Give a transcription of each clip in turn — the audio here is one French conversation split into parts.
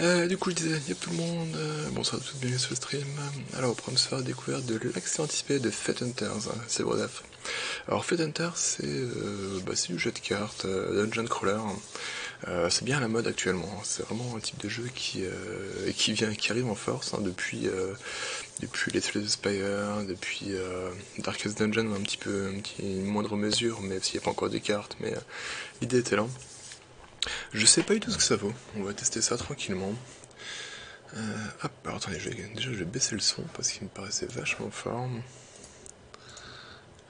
Euh, du coup, je disais, y'a tout le monde, euh, bonsoir à tous, bienvenue sur le stream. Alors, on va prendre faire découverte de l'accès anticipé de Fate Hunters, hein, c'est bref. Alors, Fate Hunters, c'est euh, bah, du jeu de cartes, dungeon crawler. Euh, c'est bien à la mode actuellement, hein. c'est vraiment un type de jeu qui, qui, vient, qui arrive en force hein, depuis, depuis les Slay Spire, depuis Darkest Dungeon, un petit peu, une moindre mesure, mais s'il n'y a pas encore des cartes, mais l'idée était là. Je sais pas du tout ce que ça vaut, on va tester ça tranquillement. Euh, hop, alors attendez, je vais, déjà je vais baisser le son parce qu'il me paraissait vachement fort.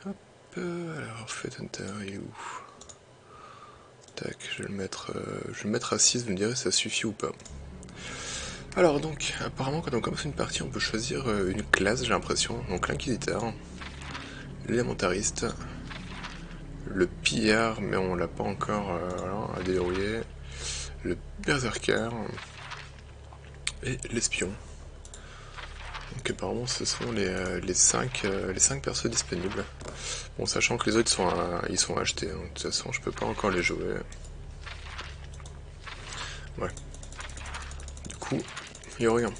Hop, euh, alors Fate Hunter, il est où Tac, je vais le mettre, euh, je vais le mettre à 6, vous me direz si ça suffit ou pas. Alors donc, apparemment quand on commence une partie, on peut choisir une classe, j'ai l'impression. Donc l'inquisiteur, l'élémentariste, le pillard, mais on l'a pas encore euh, à déverrouiller, le berserker et l'espion. Donc apparemment ce sont les, euh, les 5 les cinq persos disponibles. Bon sachant que les autres sont ils sont achetés, hein. de toute façon je peux pas encore les jouer. Ouais. Du coup, il y a rien.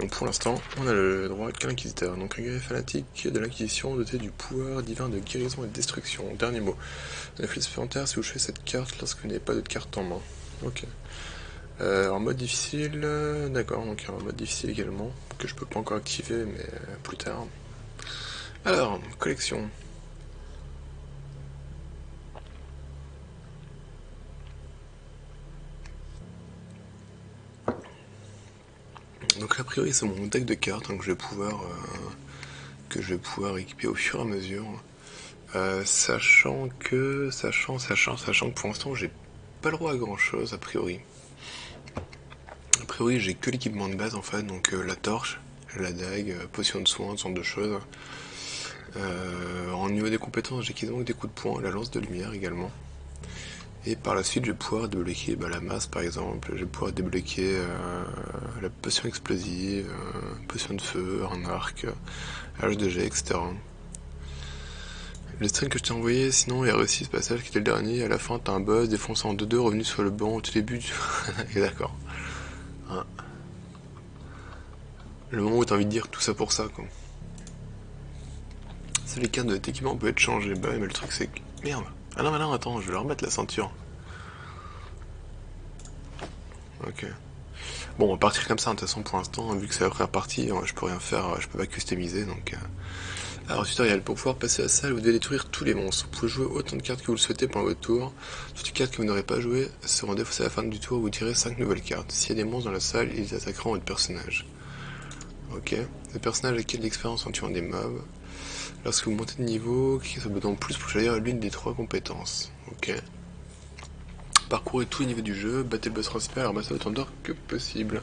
Donc pour l'instant, on a le droit qu'à l'inquisiteur. Donc un guerrier fanatique de l'inquisition doté du pouvoir divin de guérison et de destruction. Dernier mot. La flèche supplémentaire si vous jouez cette carte lorsque vous n'avez pas d'autre carte en main. Ok. Euh, en mode difficile, euh, d'accord, donc il y un mode difficile également, que je peux pas encore activer, mais euh, plus tard. Alors, collection. Donc a priori c'est mon deck de cartes hein, que je vais pouvoir euh, que je vais pouvoir équiper au fur et à mesure. Euh, sachant que sachant sachant sachant que pour l'instant j'ai pas le droit à grand chose a priori. A priori j'ai que l'équipement de base en fait, donc euh, la torche, la dague, potion de soin, ce genre de choses. En niveau des compétences j'ai quasiment des coups de poing, la lance de lumière également. Et par la suite, je vais pouvoir débloquer bah, la masse par exemple, je vais pouvoir débloquer euh, la potion explosive, euh, potion de feu, un arc, euh, hache de jet, etc. Le stream que je t'ai envoyé, sinon, il y a réussi ce passage qui était le dernier. À la fin, t'as un boss défoncé en 2-2, revenu sur le banc au tout début. du- d'accord. Hein. Le moment où t'as envie de dire tout ça pour ça, quoi. Les cartes de l'équipement peuvent être changées. Bah, mais le truc, c'est que. Merde. Ah non, mais non, attends, je vais leur remettre la ceinture. Ok. Bon, on va partir comme ça, de toute façon, pour l'instant, vu que c'est la première partie, euh, je peux rien faire, je peux pas customiser, donc... euh. Alors, tutoriel, pour pouvoir passer à la salle, vous devez détruire tous les monstres. Vous pouvez jouer autant de cartes que vous le souhaitez pendant votre tour. Toutes les cartes que vous n'aurez pas jouées seront défaussées à la fin du tour, vous tirez 5 nouvelles cartes. S'il y a des monstres dans la salle, ils attaqueront votre personnage. Ok. Le personnage acquiert de l'expérience en tuant des mobs. Lorsque vous montez de niveau, cliquez sur le bouton plus pour choisir l'une des trois compétences. Ok. Parcourez tous les niveaux du jeu, battez le boss principal ramassez autant d'or que possible.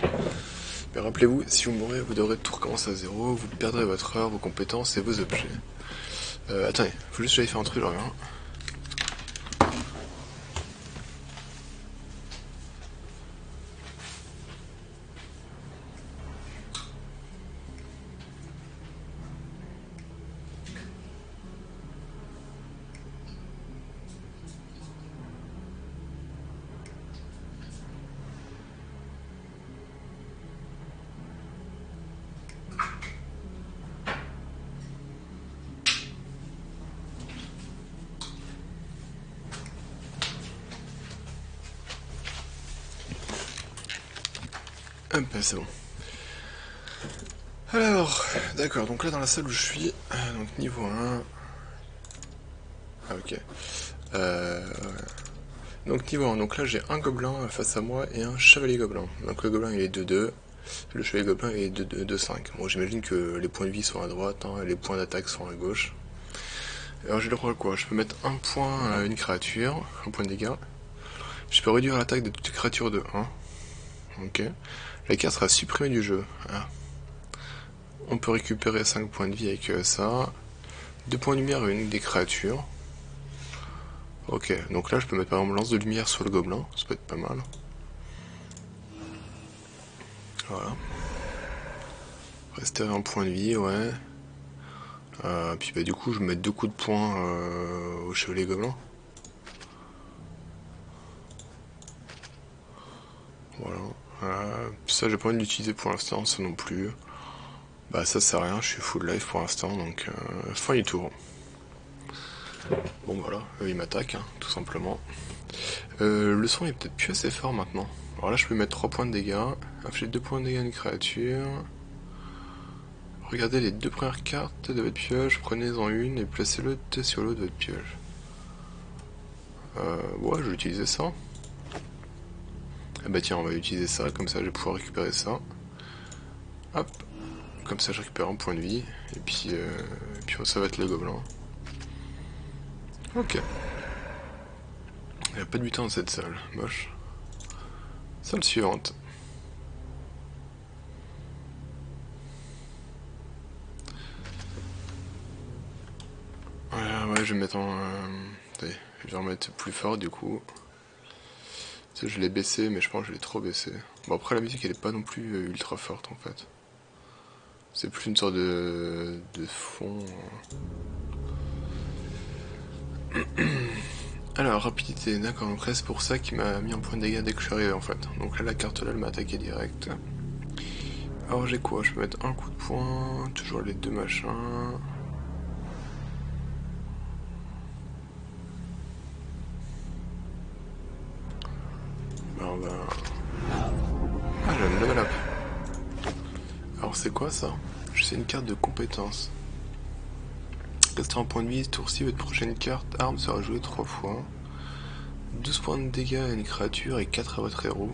Mais rappelez-vous, si vous mourrez, vous devrez tout recommencer à zéro, vous perdrez votre heure, vos compétences et vos objets. Euh, attendez, faut juste que j'aille faire un truc, je reviens. C'est bon. Alors, d'accord, donc là dans la salle où je suis, euh, donc niveau 1. Ah ok. Euh. Donc niveau 1, donc là j'ai un gobelin face à moi et un chevalier gobelin. Donc le gobelin il est 2-2, le chevalier gobelin est 2-2-5. Bon j'imagine que les points de vie sont à droite, hein, et les points d'attaque sont à gauche. Alors j'ai le droit à quoi? Je peux mettre un point à une créature, un point de dégâts. Je peux réduire l'attaque de toute créature de 1. Ok. La carte sera supprimée du jeu. Ah. On peut récupérer 5 points de vie avec euh, ça. 2 points de lumière une des créatures. Ok, donc là je peux mettre par exemple lance de lumière sur le gobelin, ça peut être pas mal. Voilà. Restaurer un point de vie, ouais. Euh, puis bah du coup je vais mettre deux coups de poing euh, au chevalier gobelin. Voilà. Ça, j'ai pas envie de l'utiliser pour l'instant, ça non plus. Bah, ça sert à rien, je suis full life pour l'instant, donc euh, fin du tour. Bon, voilà, il m'attaque, hein, tout simplement. Euh, le son est peut-être plus assez fort maintenant. Alors là, je peux mettre 3 points de dégâts, afficher 2 points de dégâts à une créature. Regardez les deux premières cartes de votre pioche, prenez-en une et placez-le sur l'autre de votre pioche. Euh, ouais, je vais utiliser ça. Ah bah tiens, on va utiliser ça, comme ça je vais pouvoir récupérer ça. Hop, comme ça je récupère un point de vie, et puis, euh, puis ça va être le gobelin. Ok. Il n'y a pas de butin dans cette salle, moche. Salle suivante. Ouais, ouais, je vais mettre en... Euh, je vais remettre plus fort du coup je l'ai baissé, mais je pense que je l'ai trop baissé. Bon, après, la musique, elle est pas non plus euh, ultra forte, en fait. C'est plus une sorte de, de fond. Hein. Alors, rapidité, d'accord, donc c'est pour ça qu'il m'a mis un point de dégâts dès que je suis arrivé, en fait. Donc là, la carte là, elle m'a attaqué direct. Alors, j'ai quoi? Je peux mettre un coup de poing, toujours les deux machins. Ah, j'ai le level up. Alors c'est quoi ça? Sais une carte de compétence. Restez un point de vie, tour-ci, votre prochaine carte arme sera jouée 3 fois. 12 points de dégâts à une créature et 4 à votre héros.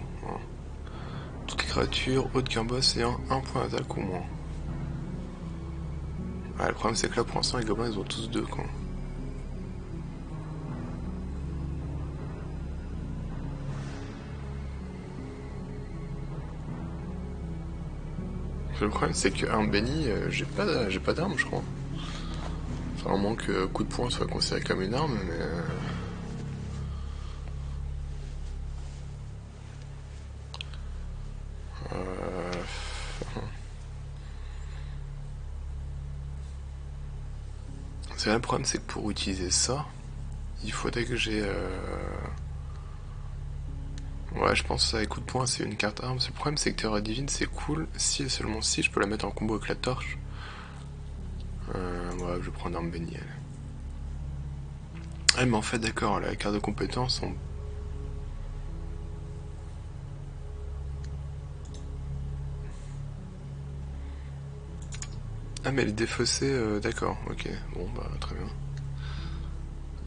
Toutes les créatures hautes qu'un boss et un, point d'attaque au moins. Le problème c'est que là pour l'instant les gobelins ils ont tous deux quoi. Le problème c'est que un béni, euh, j'ai pas pas d'arme je crois. Enfin à moins que coup de poing soit considéré comme une arme, mais. Euh... C'est le problème c'est que pour utiliser ça, il faudrait que j'ai euh... Ouais, je pense ça, coup de poing, c'est une carte arme. Le problème, c'est que Terreur Divine, c'est cool. Si et seulement si, je peux la mettre en combo avec la torche. Euh, ouais, je vais prendre arme bénie, Ah, mais en fait, d'accord, la carte de compétence. Ah, mais elle est défaussée, euh, d'accord, ok. Bon, bah, très bien.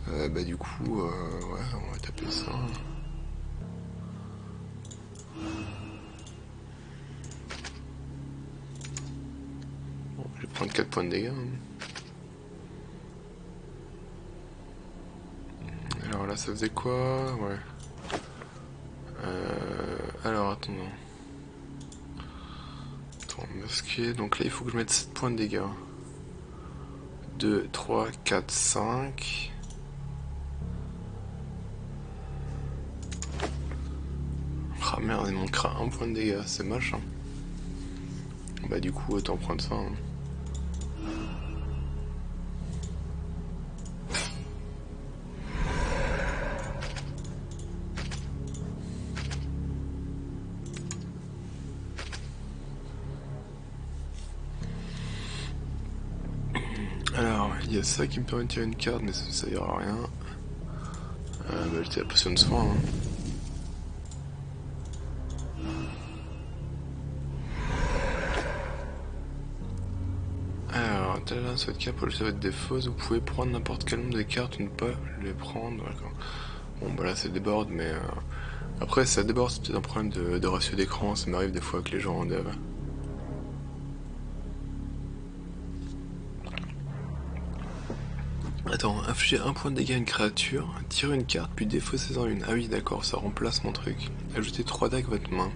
Euh, bah, du coup, euh, ouais, on va taper ça. Je vais prendre 4 points de dégâts. Hein. Alors là, ça faisait quoi? Ouais. Euh, alors, attendons. Attends. Donc là, il faut que je mette 7 points de dégâts. 2, 3, 4, 5. Ah merde, il manquera un point de dégâts, c'est moche. Hein. Bah du coup, autant prendre ça. Hein. Ça qui me permet de tirer une carte, mais ça, ça ira rien. Euh, bah, la potion de soin. Hein. Alors, là, cette carte pour le des fausses, vous pouvez prendre n'importe quel nombre de cartes ou ne pas les prendre. Bon, bah là, c'est déborde, mais euh, après, ça déborde, c'est peut-être un problème de, de ratio d'écran. Ça m'arrive des fois que les gens en dev. Attends, infliger un point de dégâts à une créature, tirer une carte, puis défausser-en une. Ah oui, d'accord, ça remplace mon truc. Ajoutez 3 decks à votre main.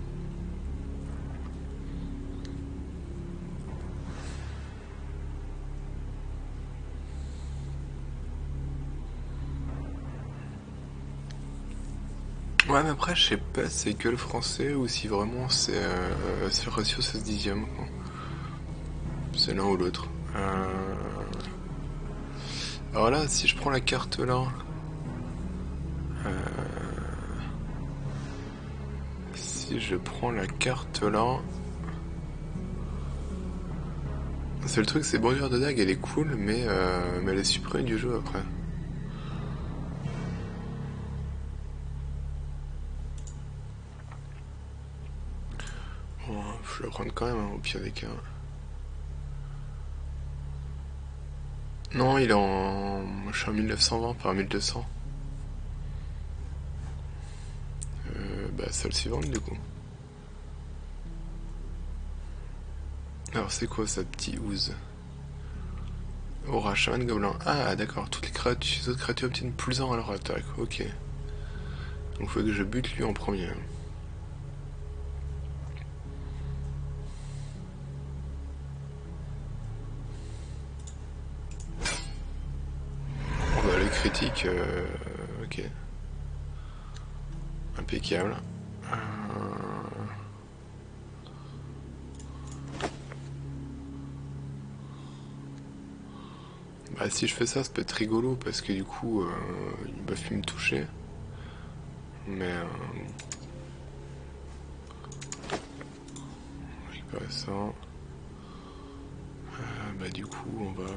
Ouais, mais après, je sais pas si c'est que le français ou si vraiment c'est euh, le ratio 16 dixième. C'est l'un ou l'autre. Euh... Alors là, si je prends la carte là, euh, si je prends la carte là... C'est le truc, c'est bordure de dague, elle est cool, mais, euh, mais elle est supprimée du jeu après. Bon, je la prendre quand même, hein, au pire des cas. Non, il est en... Je suis en 1920 par 1200. Euh, bah, celle suivante du coup. Alors c'est quoi ça petit ouse Aura, chaman, gobelin. Ah d'accord, toutes les, créatures, autres créatures obtiennent plus 1 à leur attaque, ok. Donc il faut que je bute lui en premier. Euh, ok. Impeccable. Euh, bah si je fais ça, ça peut être rigolo parce que du coup, euh, ils peuvent plus me toucher. Mais... Euh... récupérer ça. bah du coup, on va...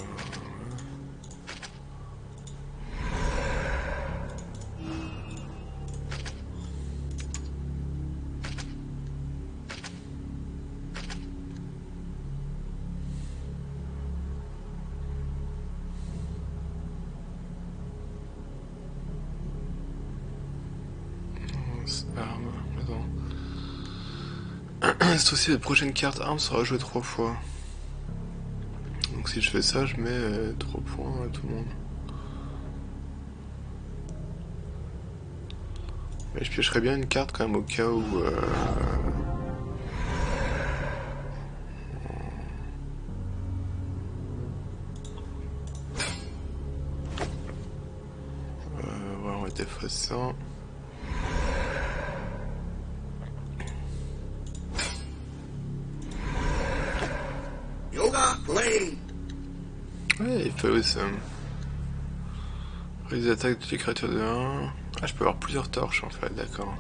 Aussi la prochaine carte arme sera jouée trois fois. Donc si je fais ça, je mets 3 euh, points à tout le monde. Mais je piocherais bien une carte quand même au cas où... Euh... Euh, voilà, on va défaire ça. Aussi. Prise d'attaque de les créatures de 1. Ah, je peux avoir plusieurs torches en fait, d'accord.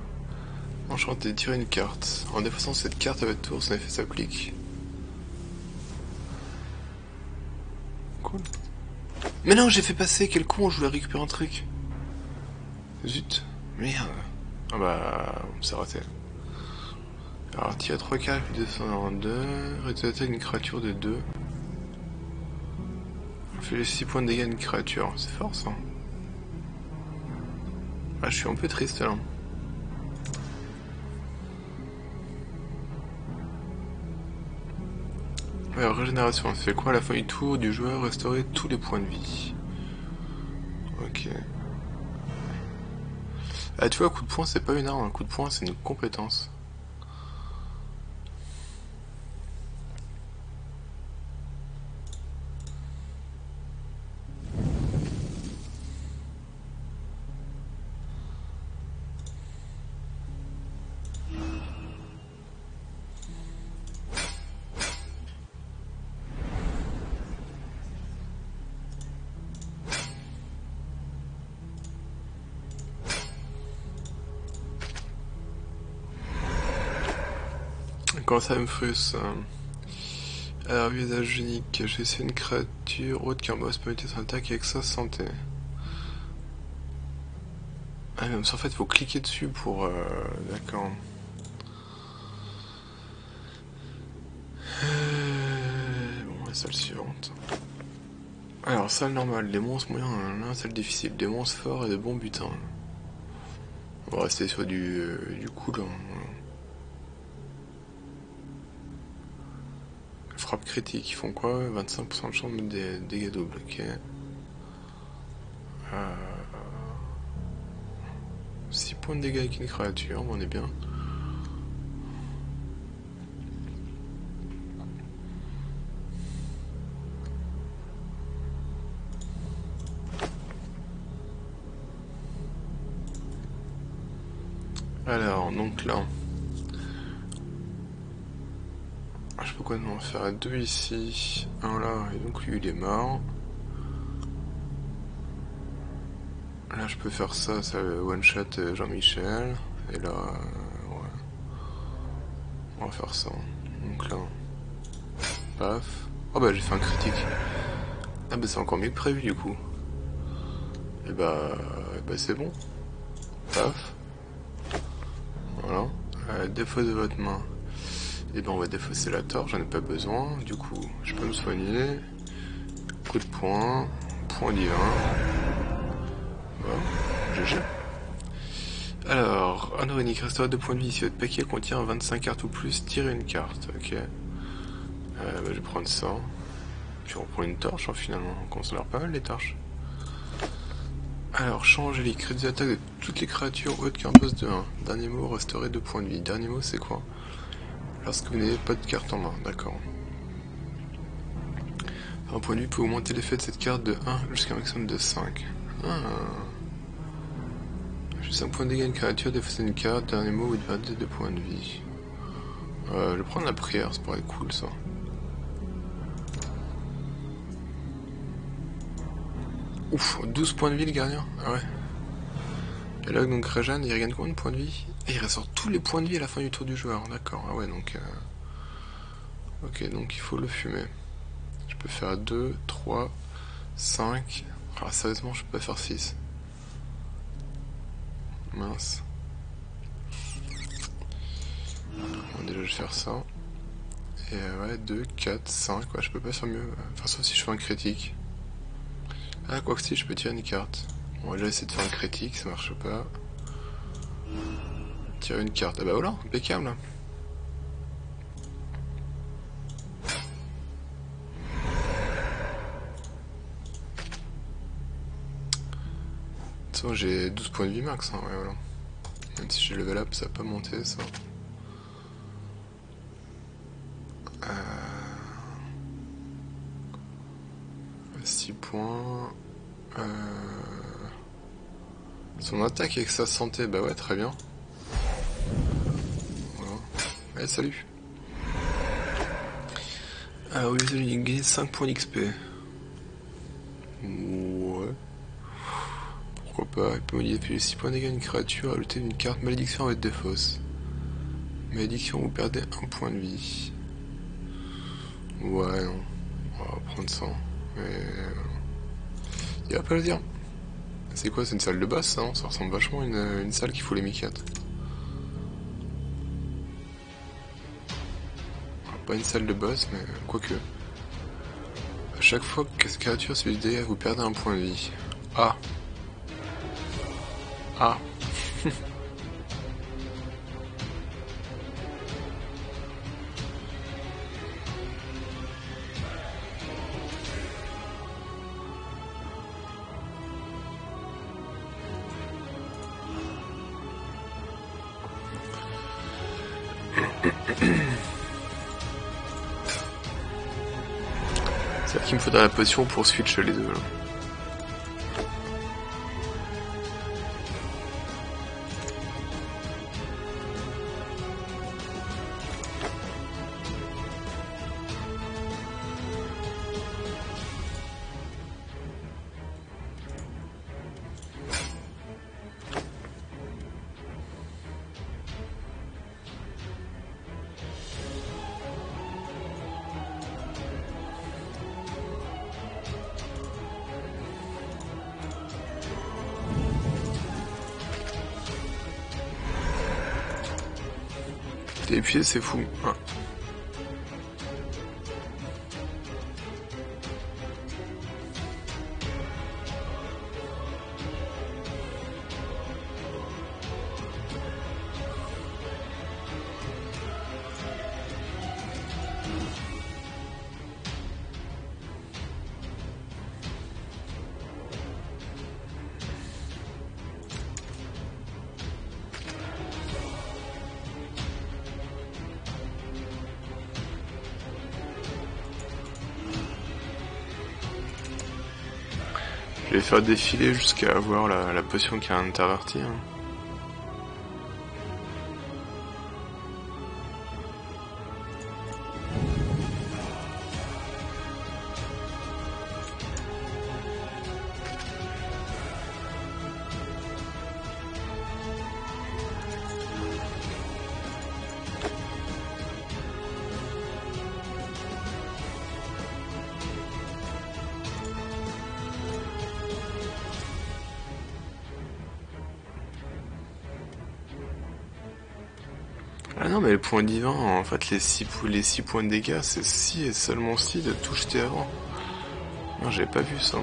Enchanté, tirer une carte. En défaisant cette carte à votre tour, son effet s'applique. Cool. Mais non, j'ai fait passer, quel con, je voulais récupérer un truc. Zut, merde. Ah bah, c'est raté. Alors, tire 3 cartes, puis 292. Résultat une créature de 2. Fait les 6 points de dégâts à une créature. C'est fort ça. Ah, je suis un peu triste là. Alors, régénération, ça fait quoi à la fin du tour du joueur Restaurer tous les points de vie? Ok. Ah, tu vois, coup de poing, c'est pas une arme, un coup de poing, c'est une compétence. Ça me frustre. Alors, visage unique, j'ai essayé une créature autre qu'un boss peut mettre son attaque avec sa santé. Ah, même en fait, faut cliquer dessus pour. Euh, D'accord. Euh, bon, la salle suivante. Alors, salle normale, des monstres moyens, là, salle difficile, des monstres forts et de bons butins. On va rester sur du, euh, du cool. Hein. Frappe critique, ils font quoi 25% de chance de dégâts doubles, ok. 6 euh, points de dégâts avec une créature, on est bien. Faire deux ici, un là, et donc lui il est mort. Là je peux faire ça, ça one shot euh, Jean-Michel, et là, euh. On va faire ça. Donc là. Paf. Oh bah j'ai fait un critique. Ah bah c'est encore mieux que prévu du coup. Et bah, bah c'est bon. Paf. Voilà. Euh, défaut de votre main. Et ben on va défausser la torche, j'en ai pas besoin. Du coup, je peux me soigner. Coup de poing. Point divin. Voilà. GG. Alors, un unique, restaure 2 points de vie. Si votre paquet contient 25 cartes ou plus, tirez une carte. Ok. Euh, bah, je vais prendre ça. Puis on reprend une torche hein, finalement. On considère pas mal les torches. Alors, change les crédits d'attaque de toutes les créatures hautes qu'un poste de 1. Dernier mot, restaurer 2 points de vie. Dernier mot, c'est quoi? Lorsque vous n'avez pas de carte en main, d'accord. Un point de vie peut augmenter l'effet de cette carte de 1 jusqu'à un maximum de 5. Ah. Juste un point de dégâts une créature, défausser une carte, dernier mot, vous perdez 2 points de vie. Euh, je vais prendre la prière, ça pourrait être cool ça. Ouf, 12 points de vie le gardien Ah ouais. Et là, donc Rejan, il regagne combien de points de vie? Et il ressort tous les points de vie à la fin du tour du joueur, d'accord. Ah ouais, donc... Euh... Ok, donc il faut le fumer. Je peux faire 2, 3, 5... Ah, sérieusement, je peux pas faire 6. Mince. Bon, déjà, je vais faire ça. Et euh, ouais, 2, 4, 5, ouais, je peux pas faire mieux. Enfin, sauf si je fais un critique. Ah, quoi que si, je peux tirer une carte. On va déjà essayer de faire un critique, ça marche pas. Tirer une carte. Ah bah voilà, impeccable. J'ai 12 points de vie max, hein, ouais, voilà. Même si j'ai level up, ça va pas monter, ça. Euh... 6 points. Euh... Son attaque avec sa santé, bah ouais, très bien. Allez, salut. Ah oui, il gagne 5 points d'XP. Ouais. Pourquoi pas, il peut modifier 6 points dégâts une créature, ajouter une carte malédiction avec des fosses. Malédiction, vous perdez un point de vie. Ouais, non. On va prendre ça. Mais... Il va pas le dire. C'est quoi, c'est une salle de basse ça Ça ressemble vachement à une, salle qui fout les miquettes. Une salle de boss, mais quoique. À chaque fois que cette créature se vidée, vous perdez un point de vie. Ah Ah Potion pour switch les deux. T'es c'est fou. Vais faire défiler jusqu'à avoir la, potion qui a interverti. Hein. Ah non, mais le point divin, en fait, les 6 les six points de dégâts, c'est 6 et seulement 6 de tout jeter avant. Non, j'avais pas vu ça.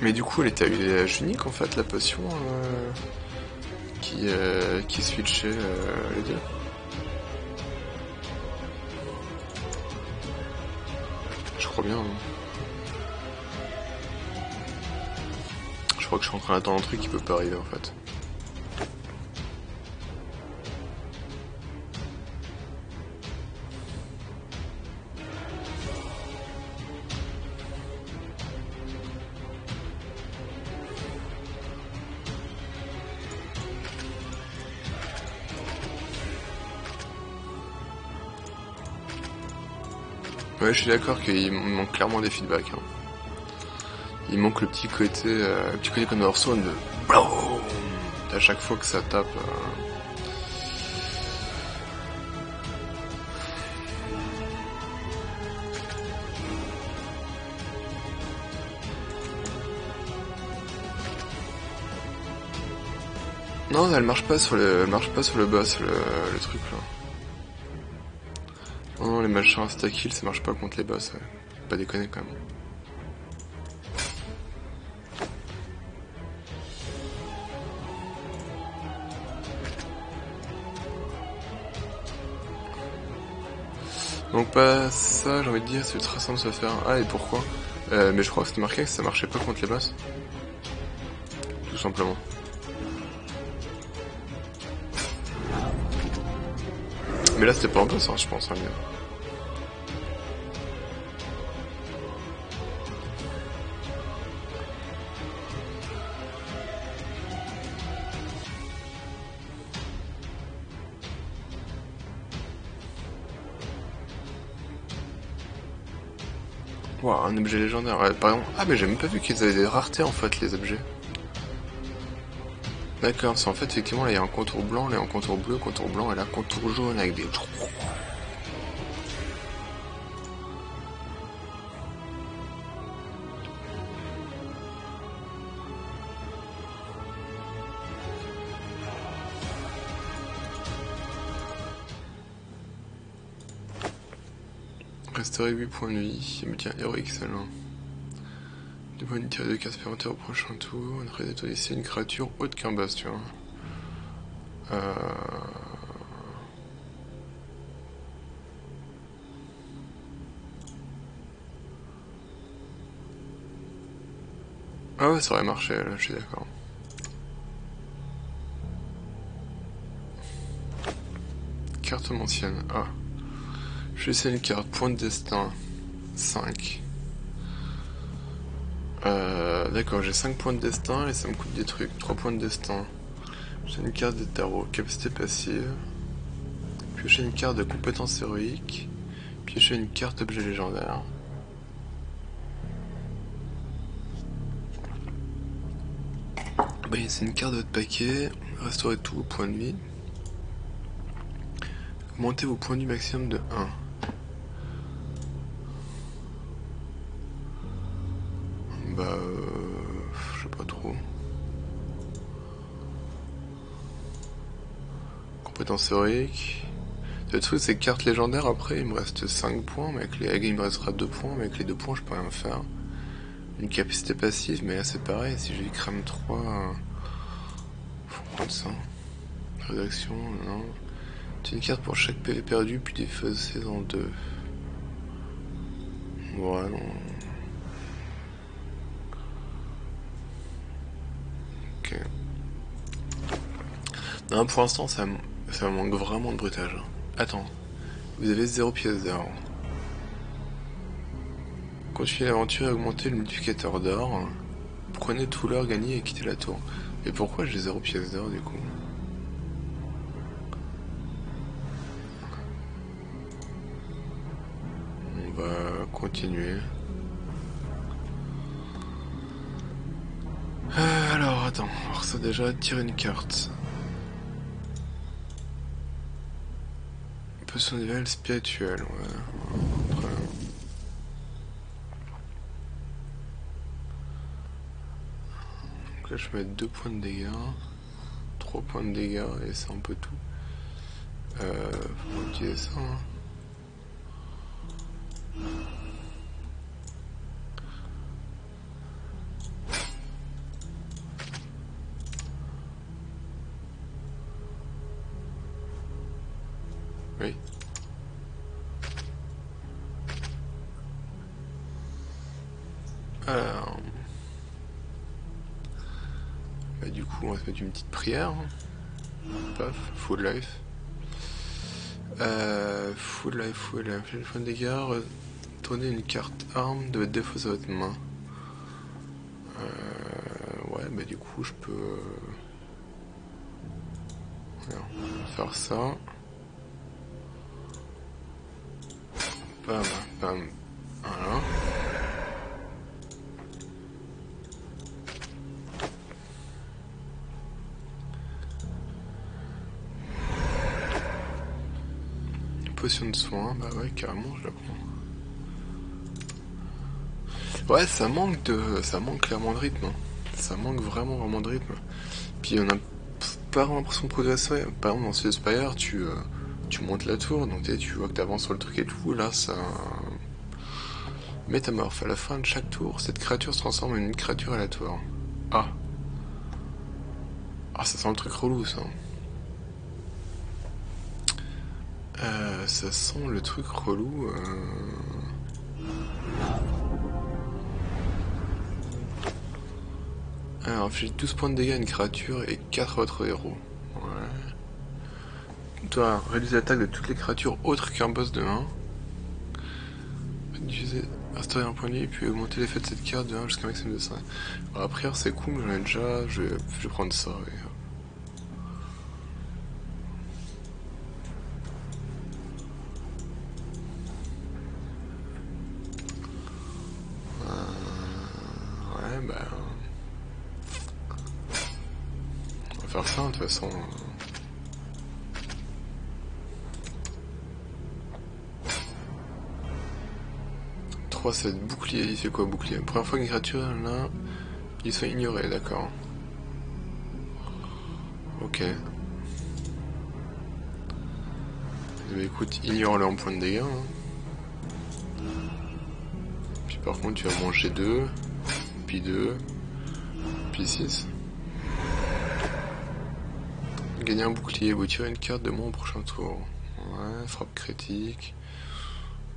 Mais du coup, elle était à usage unique en fait, la potion euh, qui, euh, qui switchait euh, les deux. Je suis en train d'attendre un truc qui peut pas arriver en fait. Ouais, je suis d'accord qu'il manque clairement des feedbacks. hein. Il manque le petit côté, euh, petit côté comme Hearthstone de à chaque fois que ça tape. euh. Non, elle marche pas sur le, elle marche pas sur le boss, le, truc là. Non, les machins insta kill, ça marche pas contre les boss. Pas déconner quand même. Donc pas ça, j'ai envie de dire, c'est ultra simple de se faire. Ah et pourquoi Euh, Mais je crois que c'était marqué que ça marchait pas contre les boss. Tout simplement. Mais là c'était pas un boss, hein, je pense. Hein. Objet légendaire. Par exemple... Ah mais j'ai même pas vu qu'ils avaient des raretés en fait les objets. D'accord, c'est en fait effectivement là il y a un contour blanc, là un contour bleu, contour blanc et là contour jaune avec des... Restaurer 8 points de vie, mais tiens, héroïque celle-là. Deux points de tir de casse au prochain tour. Une raid ici une créature haute qu'un vois. Euh... Ah ouais, ça aurait marché, là, je suis d'accord. Carte ancienne. Ah. Essayer une carte. Point de destin. 5. Euh, D'accord, j'ai 5 points de destin et ça me coûte des trucs. 3 points de destin. J'ai une carte de tarot. Capacité passive. Piocher une carte de compétence héroïque. Piocher une carte objet légendaire. C'est une carte de votre paquet. Restaurez tous vos points de vie. Augmentez vos points de vie maximum de 1. Bah, euh, je sais pas trop. Le truc, c'est cartes légendaires, après, il me reste 5 points, mais avec les il me restera 2 points, mais avec les 2 points, je peux rien faire. Une capacité passive, mais là, c'est pareil, si j'ai crème 3, euh, faut prendre ça. Rédaction, non. C'est une carte pour chaque PV perdu, puis défaussé en 2. Ouais, non. Ok. Non, pour l'instant, ça, ça manque vraiment de bruitage. hein. Attends, vous avez 0 pièces d'or. Continuez l'aventure et augmentez le multiplicateur d'or. Prenez tout l'or gagné et quittez la tour? Et pourquoi j'ai 0 pièces d'or du coup? On va continuer. Euh, alors, attends. Alors ça déjà, tirer une carte. Potion d'éveil spirituel, ouais. Donc là, je vais mettre 2 points de dégâts, 3 points de dégâts, et c'est un peu tout. Euh, faut utiliser ça. Hein. Oui. Alors. Bah, du coup, on va se mettre petite prière. Paf, full life. Euh, full life, full life. Le une carte arme de votre défausse à votre main. Euh, ouais, bah du coup, je peux. euh, faire ça. Bam, bam. Voilà. De soin, bah ouais, carrément, je la prends. Ouais, ça manque de. Ça manque clairement de rythme. hein. Ça manque vraiment, vraiment de rythme. Puis on a pas vraiment l'impression de progresser. Par exemple, dans ce Spire, tu, euh, tu montes la tour, donc tu vois que tu avances sur le truc et tout. Là, ça. Métamorphe. À la fin de chaque tour, cette créature se transforme en une créature aléatoire. Ah. Ah, ça sent le truc relou, ça. Euh, ça sent le truc relou. euh. Alors, inflige 12 points de dégâts à une créature et 4 autres héros. Ouais. Toi, réduis l'attaque de toutes les créatures autres qu'un boss de 1. Utiliser restaurer un point de vie, puis augmenter l'effet de cette carte de 1 jusqu'à un maximum de 5. Alors, c'est cool, mais j'en ai déjà. Je vais, prendre ça. Ouais, bah. On va faire ça, de toute façon. 3, c'est bouclier. Il fait quoi, bouclier Première fois qu'une créature, là, ils sont ignorés, d'accord. Ok. Mais écoute, ignore-le en point de dégâts. hein. Puis par contre, tu vas manger 2, puis 2, puis 6. Gagner un bouclier, vous tirez une carte de moi au prochain tour. Ouais, frappe critique.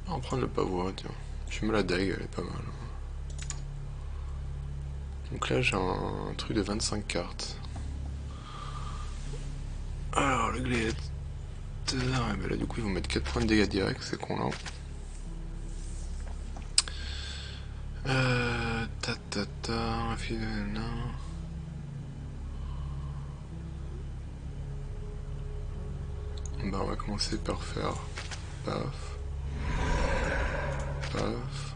On va prendre le pavois, tiens. Je mets la dague, elle est pas mal. Donc là, j'ai un, truc de 25 cartes. Alors, le glaive. Bah là, du coup, ils vont mettre 4 points de dégâts directs, c'est con là. Euh. Ta ta ta. fille de nain. Bah, on va commencer par faire. Paf. Paf.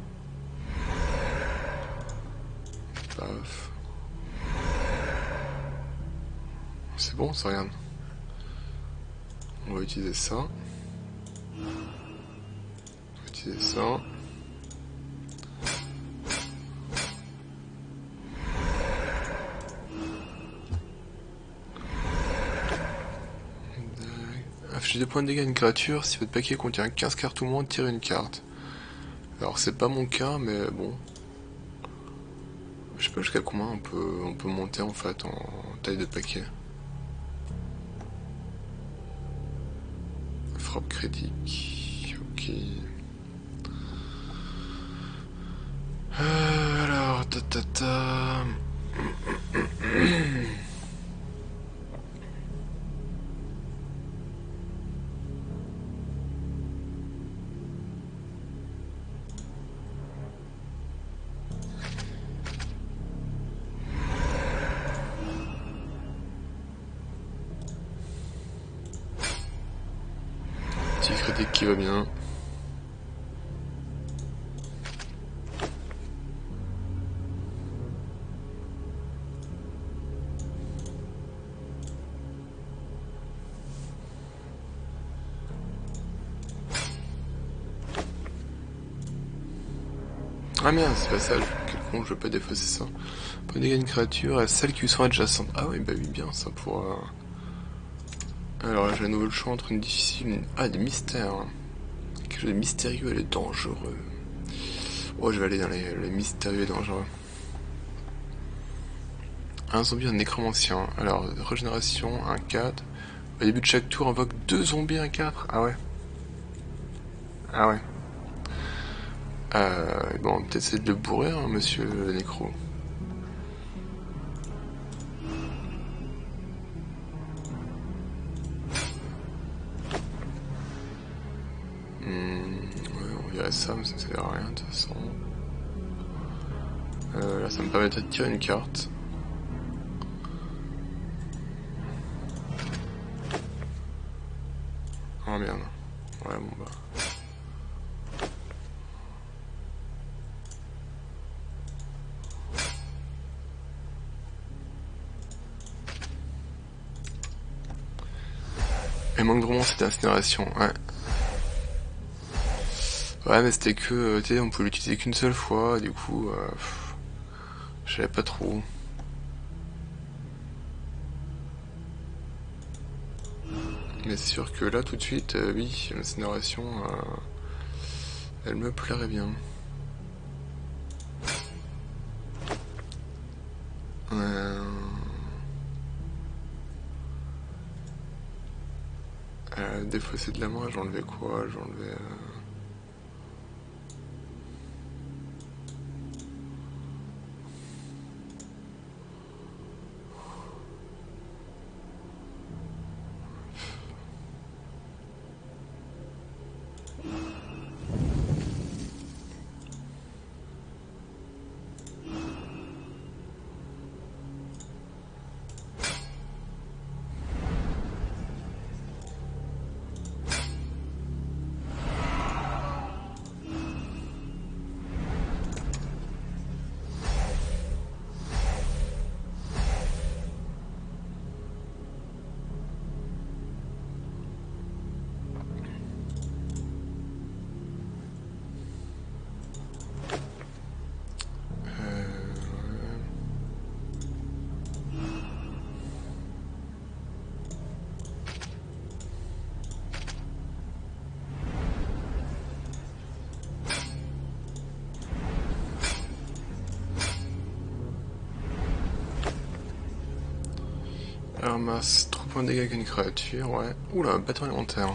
Paf. C'est bon, ça regarde. On va utiliser ça. On va utiliser ça. Affichez des points de dégâts à une créature. Si votre paquet contient 15 cartes ou moins, tirez une carte. Alors c'est pas mon cas, mais bon. Je sais pas jusqu'à combien on peut, on peut monter en fait en taille de paquet. Frappe critique. Ok. Euh, alors, ta ta ta. bien. Ah merde, c'est pas ça, quelconque, je pas défausser ça. Prenez une créature à celles qui sont adjacentes. Ah oui, bah oui, bien ça pourra. Alors j'ai un nouveau choix entre une difficile... Une... Ah, des mystères. Quelque chose de mystérieux et de dangereux. Oh, je vais aller dans les, mystérieux et dangereux. Un zombie, un nécromancien. Alors, régénération, un 4. Au début de chaque tour, invoque deux zombies, un 4. Ah ouais. Ah ouais. Euh, bon, peut-être c'est de le bourrer, hein, monsieur le nécro. Une carte. Oh merde. Ouais, bon bah. Et manque vraiment cette incinération, ouais. Ouais, mais c'était que, euh, tu sais, on pouvait l'utiliser qu'une seule fois, du coup, euh, je savais pas trop. Mais c'est sûr que là, tout de suite, euh, oui, l'incinération, euh, elle me plairait bien. Euh... Euh, défausser de la main, j'enlevais quoi? J'enlevais... de dégâts avec une créature, ouais. Oula, bâton élémentaire.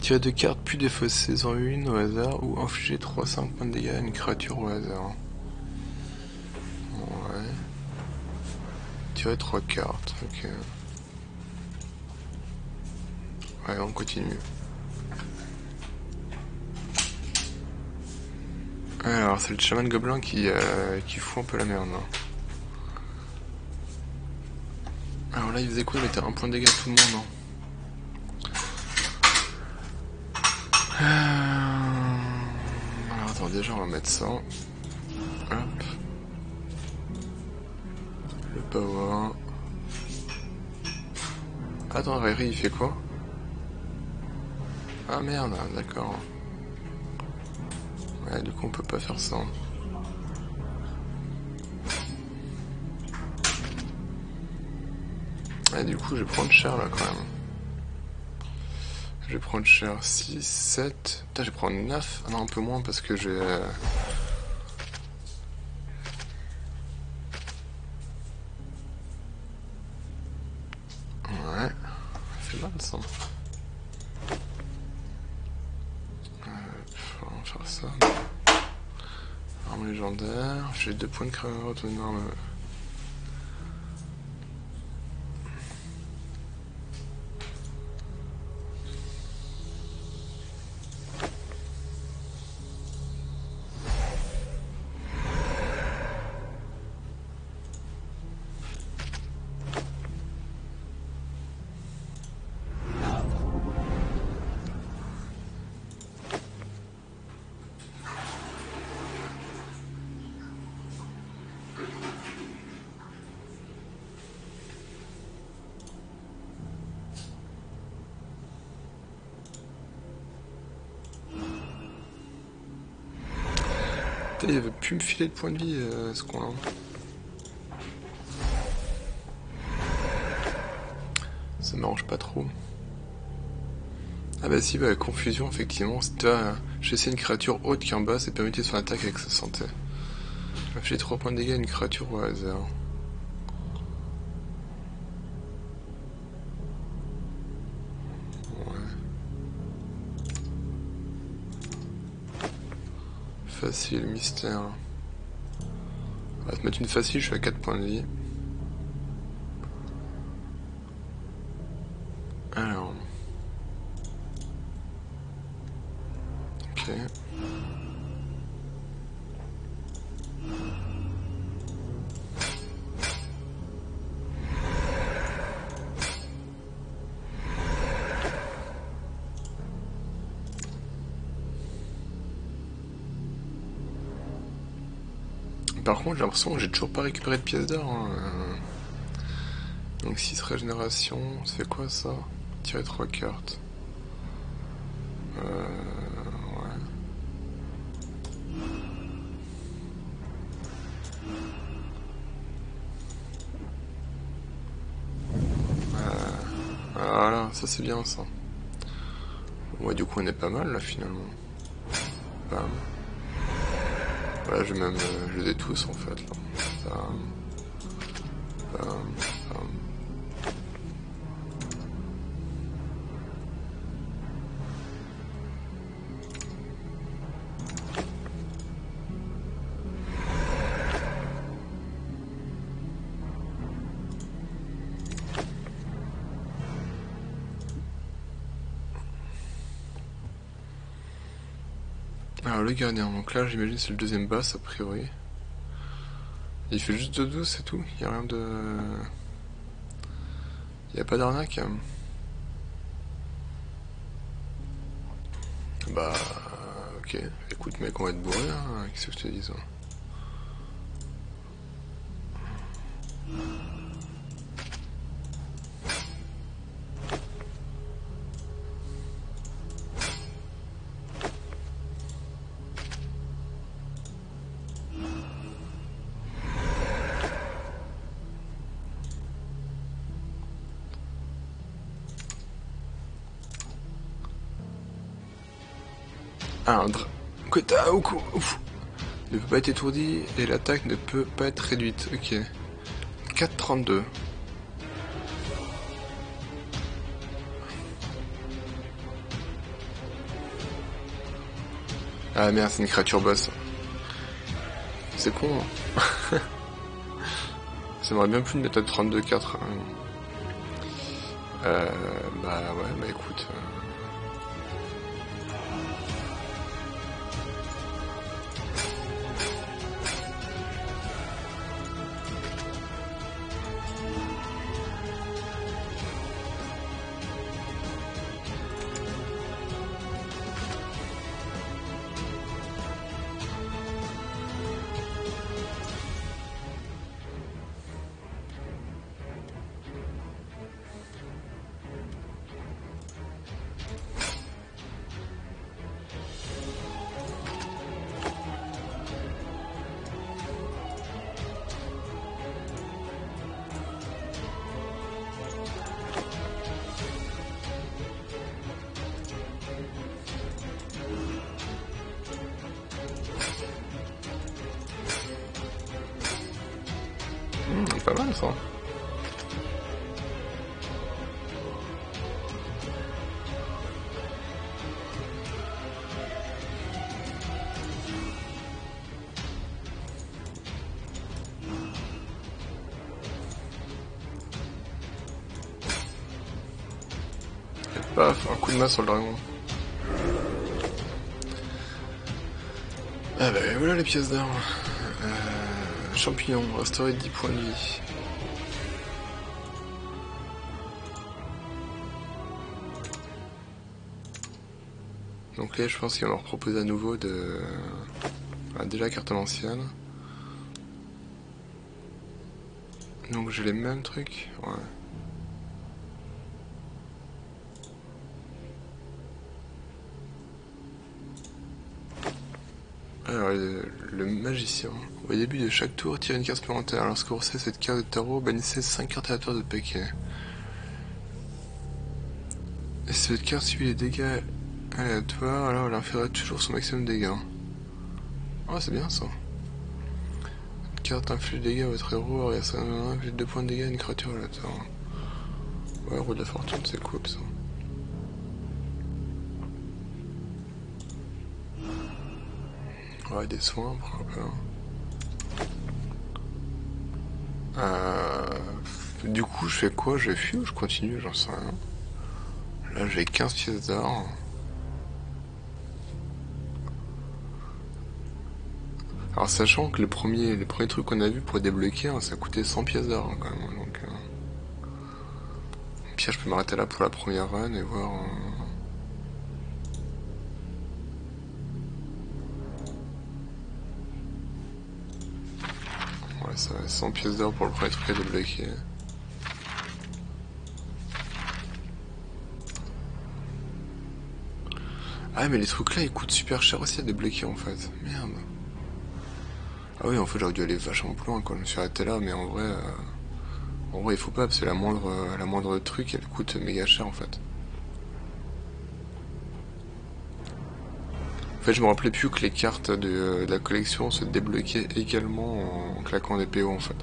Tirer deux cartes, puis défausser en une au hasard, ou infliger 3-5 points de dégâts à une créature au hasard. Ouais. Tirer 3 cartes, ok. Ouais, on continue. Alors, c'est le chaman gobelin qui, euh, qui fout un peu la merde. Hein. Alors il faisait quoi Il mettait un point de dégâts tout le monde. Hein. Euh... Alors attends, déjà on va mettre ça. Hop. Le power. Attends, Riri, il fait quoi? Ah merde, d'accord. Ouais, du coup on peut pas faire ça. Du coup, je vais prendre cher là quand même. Je vais prendre cher 6, 7. Putain, je vais prendre 9. Ah non, un peu moins parce que j'ai. Euh, ouais. C'est mal ça. Euh, on va faire ça. Arme légendaire. J'ai deux points de créateur Putain, il veut plus me filer de points de vie, euh, ce con-là. Ça m'arrange pas trop. Ah bah si, bah, confusion, effectivement. J'ai une créature haute qui en bas, c'est permettre son attaque avec sa santé. J'ai 3 points de dégâts à une créature au hasard. Facile, mystère. On va te mettre une facile, je suis à 4 points de vie. J'ai l'impression que j'ai toujours pas récupéré de pièces d'or. Hein. Donc 6 régénération, c'est quoi ça? Tirer 3 cartes. Euh. Euh, voilà, ça c'est bien ça. Ouais, du coup on est pas mal là finalement. Voilà, je vais même euh, je les tous en fait là. Bam. Donc là j'imagine c'est le deuxième boss a priori. Il fait juste de 12 c'est tout, il a rien de... Il a pas d'arnaque. Bah ok, écoute mec on va être bourré, hein. qu'est-ce que je te dis pas être étourdi et l'attaque ne peut pas être réduite. Ok. 4.32. Ah merde, c'est une créature boss. C'est con. Hein. J'aimerais bien plus une méthode 32-4. Hein. Euh, bah ouais, bah écoute. Euh, sur le dragon. Ah bah voilà les pièces d'or. Euh, champignon, restaurer 10 points de vie. Donc là je pense qu'ils vont leur proposer à nouveau de... Ah, déjà carte ancienne. Donc j'ai les mêmes trucs Ouais. Alors, le Au début de chaque tour, tirez une carte supplémentaire. Lorsque vous recevez cette carte de tarot, bannissez 5 cartes aléatoires de paquet. Et si cette carte subit les dégâts aléatoires, alors elle inférera toujours son maximum de dégâts. Oh, c'est bien ça. Cette carte inflige des dégâts à votre héros, et ça inflige 2 points de dégâts à une créature aléatoire. Ouais, roue de la fortune, c'est cool ça. Des soins. Euh, du coup, je fais quoi? Je fuis ou je continue J'en sais rien. Là, j'ai 15 pièces d'or. Alors, sachant que les premiers, les premiers trucs qu'on a vus pour débloquer, hein, ça coûtait 100 pièces d'or hein, quand même. Donc, euh... Je peux m'arrêter là pour la première run et voir. Euh... ça va 100 pièces d'or pour le premier truc à débloquer. Ah mais les trucs là ils coûtent super cher aussi à débloquer en fait. Merde. Ah oui en fait j'aurais dû aller vachement plus loin quand je me suis arrêté là mais en vrai euh... en vrai il faut pas parce que la moindre la moindre truc elle coûte méga cher en fait. Fait je me rappelais plus que les cartes de, la collection se débloquaient également en claquant des PO en fait.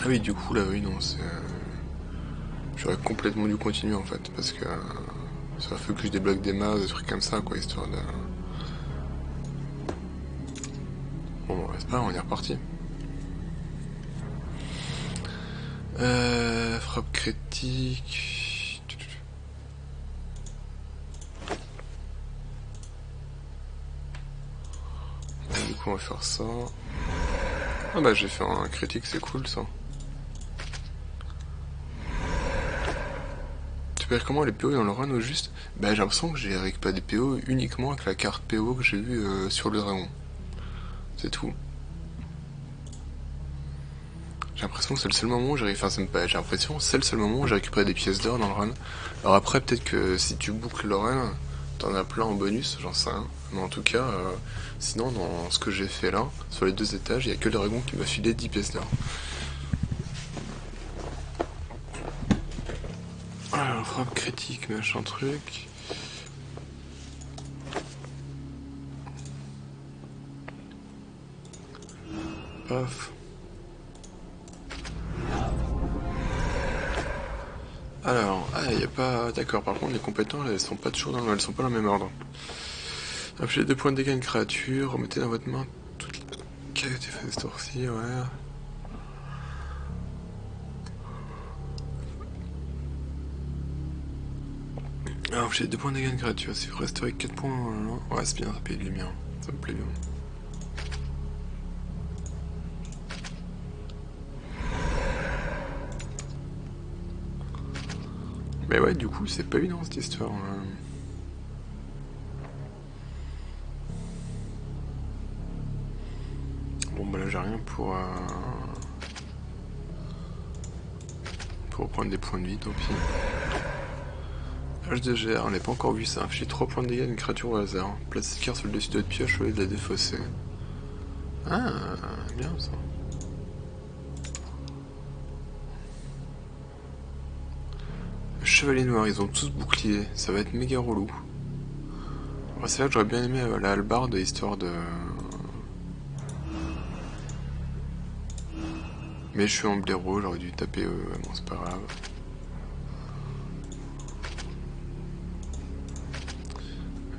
Ah oui du coup là oui non c'est... J'aurais complètement dû continuer en fait, parce que ça fait que je débloque des masses, des trucs comme ça, quoi, histoire de... Bon, c'est pas, on est reparti. Euh, frappe critique... du on va faire ça. Ah bah, j'ai fait un critique, c'est cool ça. comment les PO dans le run au juste? Bah j'ai l'impression que j'ai récupéré des PO uniquement avec la carte PO que j'ai vue euh, sur le dragon. C'est tout. J'ai l'impression que c'est le seul moment où j'ai enfin, j'ai l'impression c'est le seul moment où j'ai récupéré des pièces d'or dans le run. Alors après peut-être que si tu boucles le run, t'en as plein en bonus, j'en sais rien. Mais en tout cas, euh, sinon dans ce que j'ai fait là, sur les deux étages, il y a que le dragon qui m'a filé 10 pièces d'or. Alors, frappe critique, machin truc. Paf. Il a pas... D'accord, par contre, les compétences, elles sont pas toujours dans le... Elles sont pas dans le même ordre. Infligez deux points de dégâts à une créature, remettez dans votre main toute la qualité de ce ouais. Alors j'ai 2 points de dégâts de créature, si vous restez avec 4 points, ouais c'est bien, ça paye de lumière, ça me plaît bien. Mais ouais, du coup, c'est pas évident cette histoire. Hein. Bon, bah là, j'ai rien pour. Euh... Pour prendre des points de vie, tant pis. H2GR, on n'a pas encore vu ça. Inflige 3 points de dégâts à une créature au hasard. Place cette carte sur le dessus de votre pioche au lieu de la défausser. Ah, bien ça. Chevalier noir, ils ont tous bouclier. Ça va être méga relou. c'est là que j'aurais bien aimé euh, la hallebarde, histoire de... Mais je suis en blaireau, j'aurais dû taper eux, bon c'est pas grave.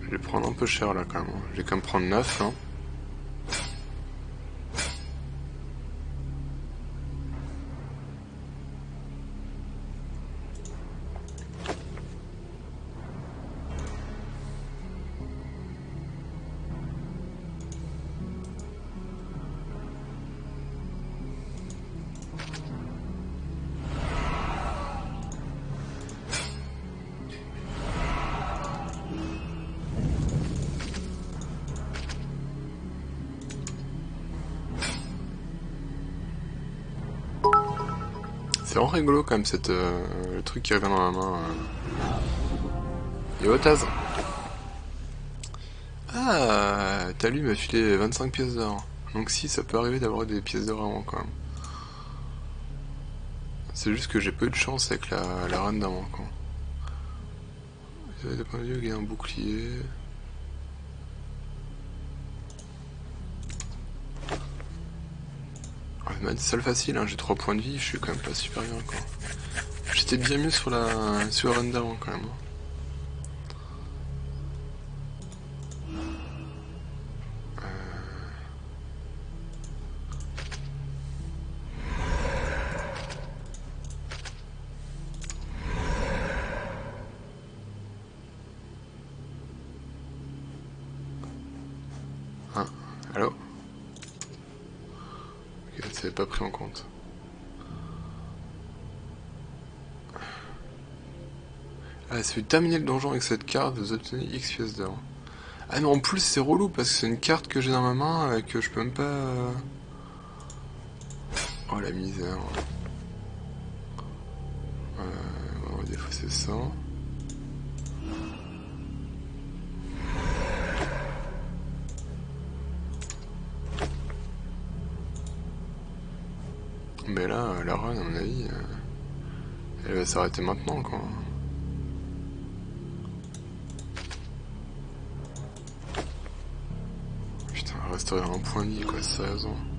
Je vais prendre un peu cher là quand même. Je vais quand même prendre 9. Hein. Rigolo quand même cette, euh, le truc qui revient dans la main. Euh. Yo Taz Ah, Talu m'a filé 25 pièces d'or. Donc si, ça peut arriver d'avoir des pièces d'or avant quand même. C'est juste que j'ai peu de chance avec la, la reine d'avant quoi. Des points de vue, un bouclier. Ouais, c'est seul facile, hein, j'ai 3 points de vie, je suis quand même pas super bien quoi. J'étais bien mieux sur la, sur d'avant quand même. Hein. Si vous le donjon avec cette carte, vous obtenez X pièces d'or. Ah mais en plus c'est relou parce que c'est une carte que j'ai dans ma main et que je peux même pas... Euh, oh la misère. On va défausser ça. Mais là, la run, à mon avis, euh, elle va s'arrêter maintenant, quoi. Putain, restaurer un point de vie, quoi, sérieusement.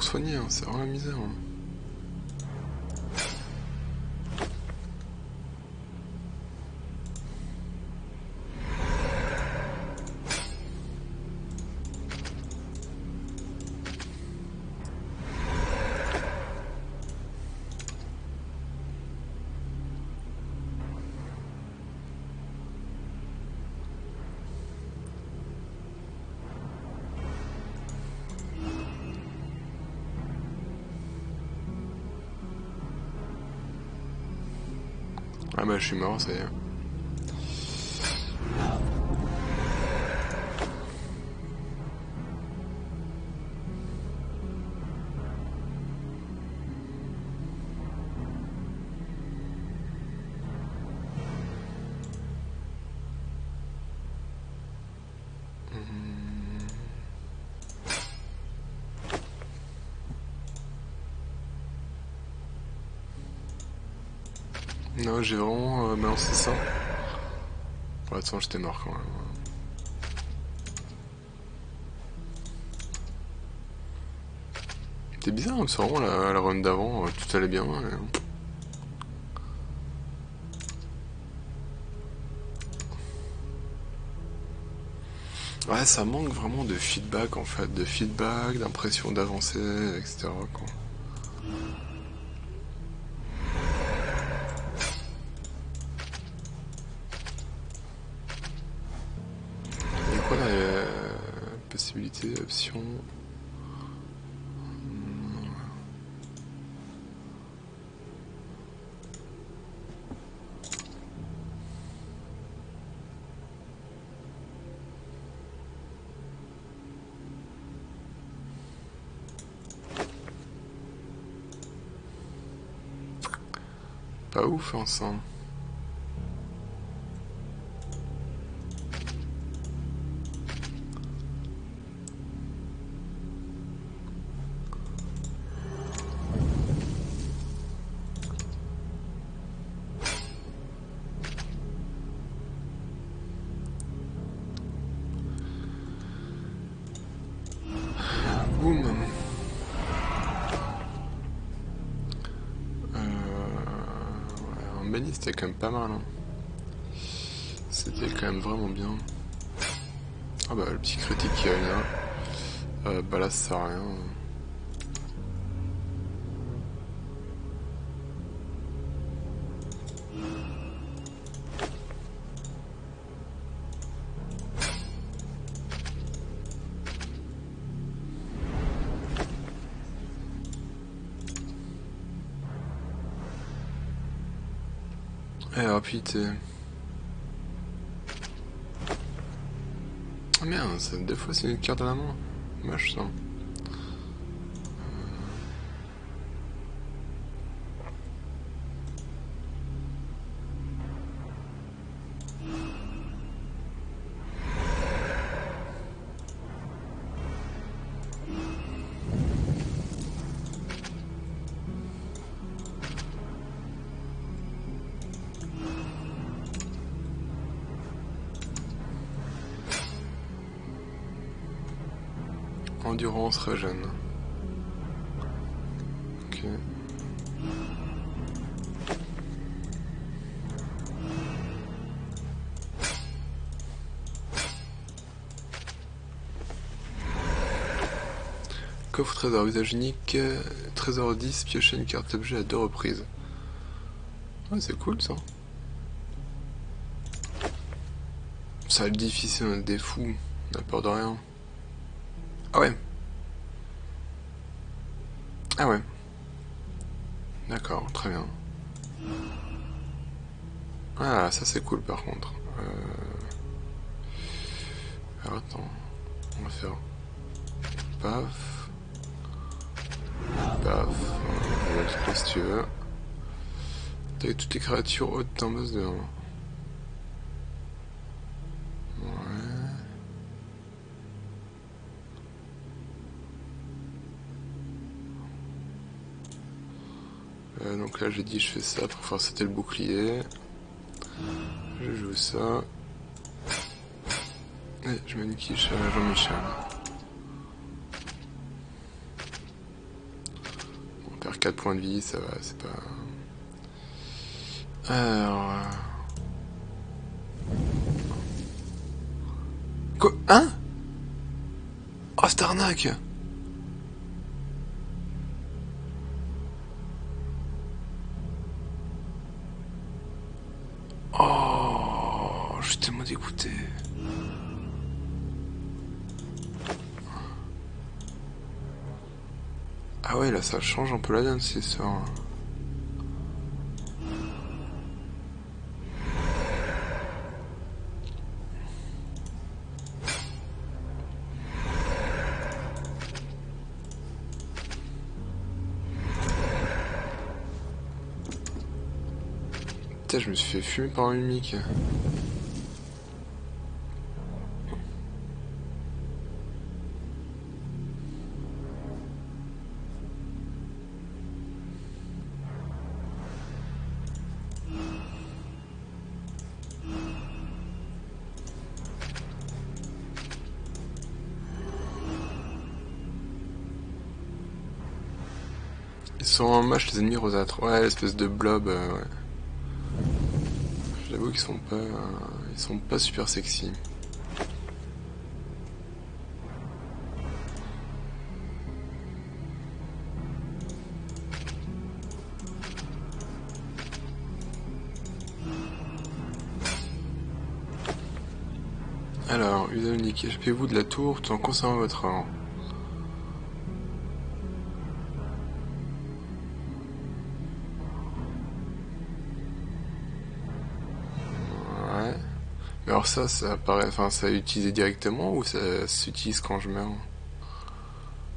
Pour soigner, hein, c'est vraiment la misère. Hein. Je suis mort, ça y est. J'ai vraiment euh, balancé ça. Pour l'instant, j'étais mort quand même. C'était bizarre, hein, c'est vraiment la, la run d'avant, euh, tout allait bien. Ouais, ça manque vraiment de feedback en fait, de feedback, d'impression d'avancer, etc. Quoi. Possibilité, option. Pas ouf ensemble. C'était quand même pas mal. Hein. C'était quand même vraiment bien. Ah bah le petit critique qui a là. Euh, bah là ça sert à rien. Rapidité. Ah merde, des fois c'est une carte à la main. Moche ça. Endurance régène. Ok. Coffre trésor visage unique, trésor 10, piocher une carte objet à deux reprises. Ah, c'est cool ça. Ça va être difficile, on est des fous, on a peur de rien. Ah ouais. Ah ouais. D'accord, très bien. Ah, ça c'est cool par contre. Euh... Alors attends, on va faire paf, paf, on va le si tu veux. T'as toutes les créatures hautes en base de 1. Euh, donc là j'ai dit je fais ça pour faire le bouclier. Ça. Et je mets une quiche à Jean-Michel. On perd 4 points de vie, ça va, c'est pas... Alors... Euh, Quoi? Hein? Oh, c'est arnaque dégoûté. Ah ouais, là, ça change un peu la donne, c'est ça. Putain, je me suis fait fumer par un mimique. Les ennemis rosâtres. Ouais, l'espèce de blob, euh, ouais. J'avoue qu'ils sont pas... Euh, ils sont pas super sexy. Alors, usage unique. HP-vous de la tour tout en conservant votre rang. Ça, ça apparaît, enfin, ça est utilisé directement ou ça s'utilise quand je meurs?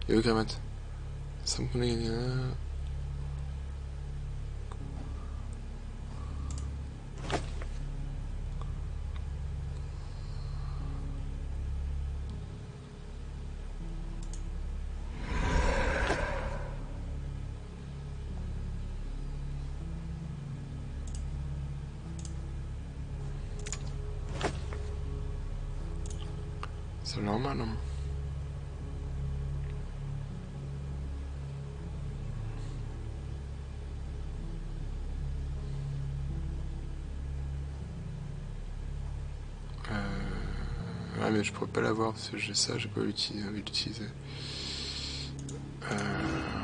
Yo, Gramat. Ça me connaît. C'est normal. Hein. Euh... Ouais, mais je pourrais pas l'avoir parce que j'ai ça, j'ai pas l'utiliser. Euh...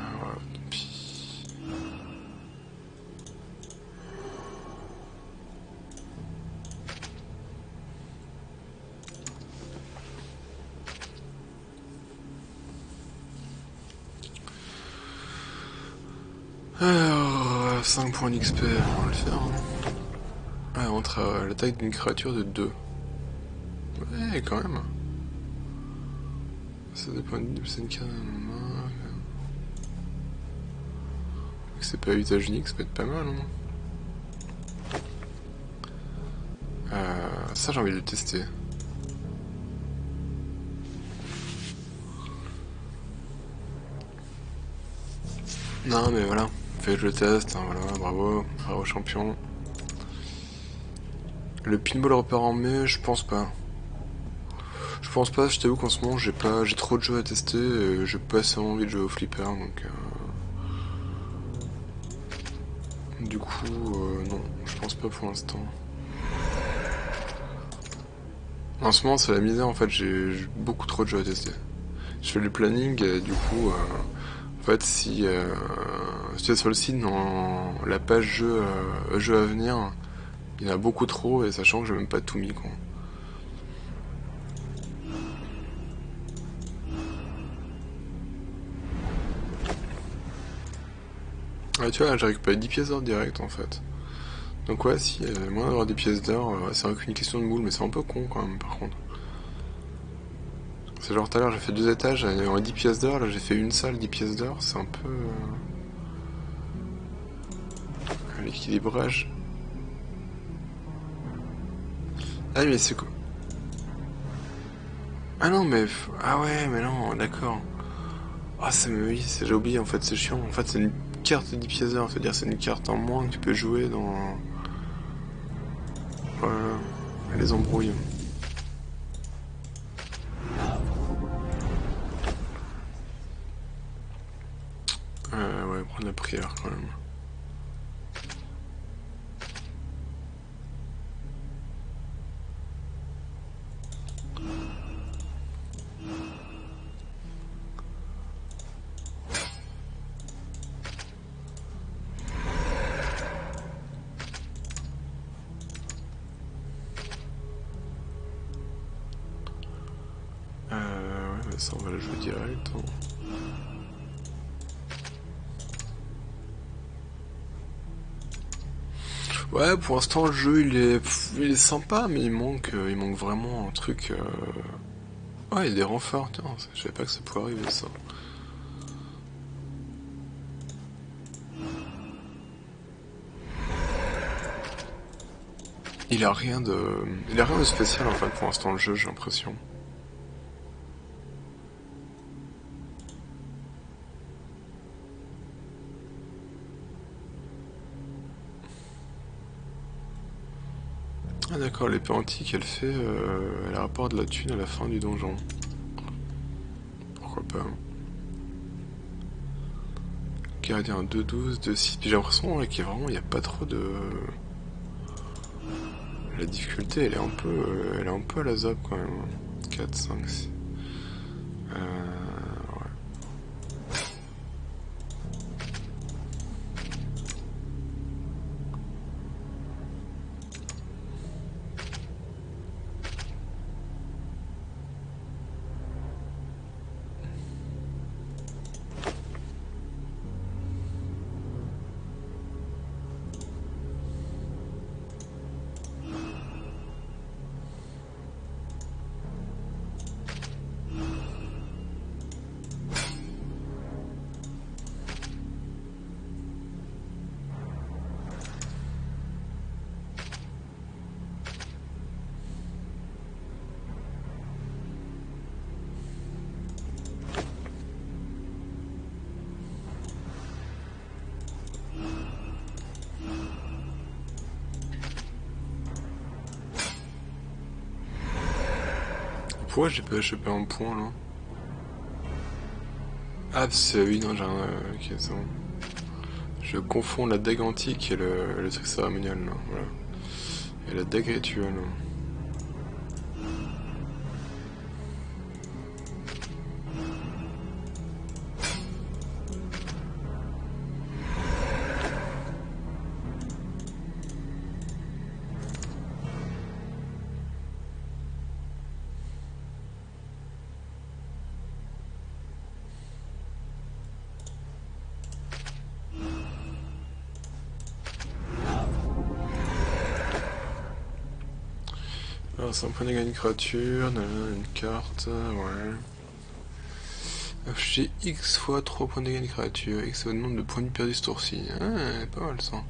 Alors, 5 points d'XP, on va le faire. Hein. augmentera euh, l'attaque d'une créature de 2. Ouais, quand même. Ça dépend une carte. C'est pas usage unique, ça peut être pas mal. Hein. Euh, ça, j'ai envie de le tester. Non, mais voilà. Fait je le teste, hein, voilà, bravo, bravo champion. Le pinball repart en mai, je pense pas. Je pense pas, je t'avoue qu'en ce moment j'ai pas j'ai trop de jeux à tester et j'ai pas assez envie de jouer au flipper donc euh... du coup euh, non, je pense pas pour l'instant. En ce moment c'est la misère en fait, j'ai beaucoup trop de jeux à tester. Je fais le planning et du coup euh, en fait si, euh, si tu es sur le site dans la page jeu, euh, jeu à venir, il y en a beaucoup trop et sachant que j'ai même pas tout mis quoi. Ouais, tu vois, j'ai récupéré 10 pièces d'or direct en fait. Donc ouais, si, euh, moi d'avoir des pièces d'or, euh, c'est une question de moule, mais c'est un peu con quand même par contre. C'est genre tout à l'heure j'ai fait deux étages, en 10 pièces d'or, là j'ai fait une salle, 10 pièces d'or, c'est un peu... Euh... L'équilibrage. Ah mais c'est quoi Ah non mais... Ah ouais mais non, d'accord. Ah ça me... Oui, j'ai oublié en fait, c'est chiant. En fait c'est une carte 10 pièces d'or, c'est-à-dire c'est une carte en moins que tu peux jouer dans... Voilà, les embrouilles. Euh, ouais, prendre la prière quand même. Pour l'instant le jeu il est, il est sympa, mais il manque, euh, il manque vraiment un truc. Euh... Ouais, il y a des renforts, je savais pas que ça pouvait arriver ça. Il a rien de, il a rien de spécial en fait pour l'instant le jeu, j'ai l'impression. Ah d'accord, l'épée antique, elle fait... Euh, elle rapporte de la thune à la fin du donjon. Pourquoi pas. Gardien 2-12, 2-6. J'ai l'impression qu'il n'y a pas trop de... La difficulté, elle est un peu, euh, elle est un peu à la zap quand même. 4, 5, 6. Euh... Pourquoi j'ai pas chopé un point là Ah c'est oui non j'ai un... ok c'est bon. Je confonds la dague antique et le, le truc cérémonial là. Et la dague rituelle. Un point de une créature, une carte, ouais. Afficher X fois 3 points de de créature, X au nombre de points de perdu ce. Ah, pas mal ça.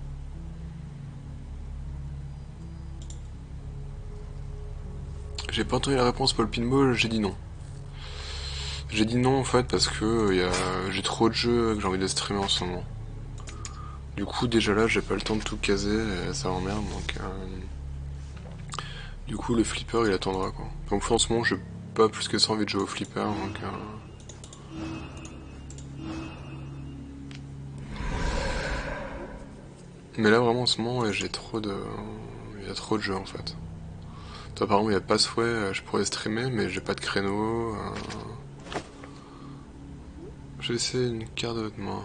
J'ai pas entendu la réponse pour le pinball, j'ai dit non. J'ai dit non en fait parce que a... j'ai trop de jeux que j'ai envie de streamer en ce moment. Du coup déjà là j'ai pas le temps de tout caser ça m'emmerde donc... Euh... Du coup le flipper il attendra quoi. Donc en ce moment j'ai pas plus que ça envie de jouer au flipper donc... Euh... Mais là vraiment en ce moment j'ai trop de... Il y a trop de jeux en fait. Toi, par exemple, il n'y a pas souhait, je pourrais streamer, mais j'ai pas de créneau. Euh... J'ai essayé une carte de votre main.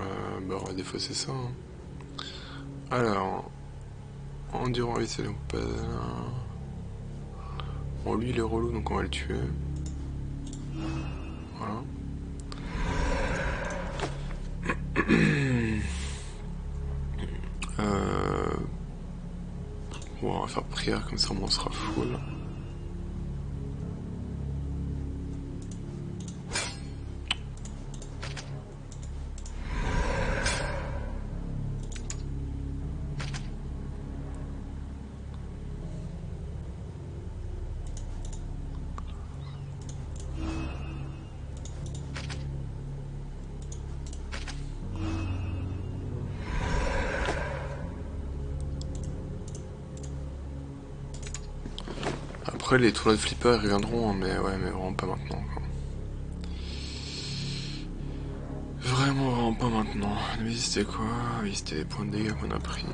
Euh, bah, on va défausser ça. Hein. Alors, endurant, c'est donc pas. Bon, lui, il est relou, donc on va le tuer. Voilà. euh. Bon, on va faire prière comme ça, on sera full. Après, les tournois de flipper reviendront, hein, mais ouais, mais vraiment pas maintenant. Vraiment, vraiment pas maintenant. Mais c'était quoi? Oui, c'était les points de dégâts qu'on a pris.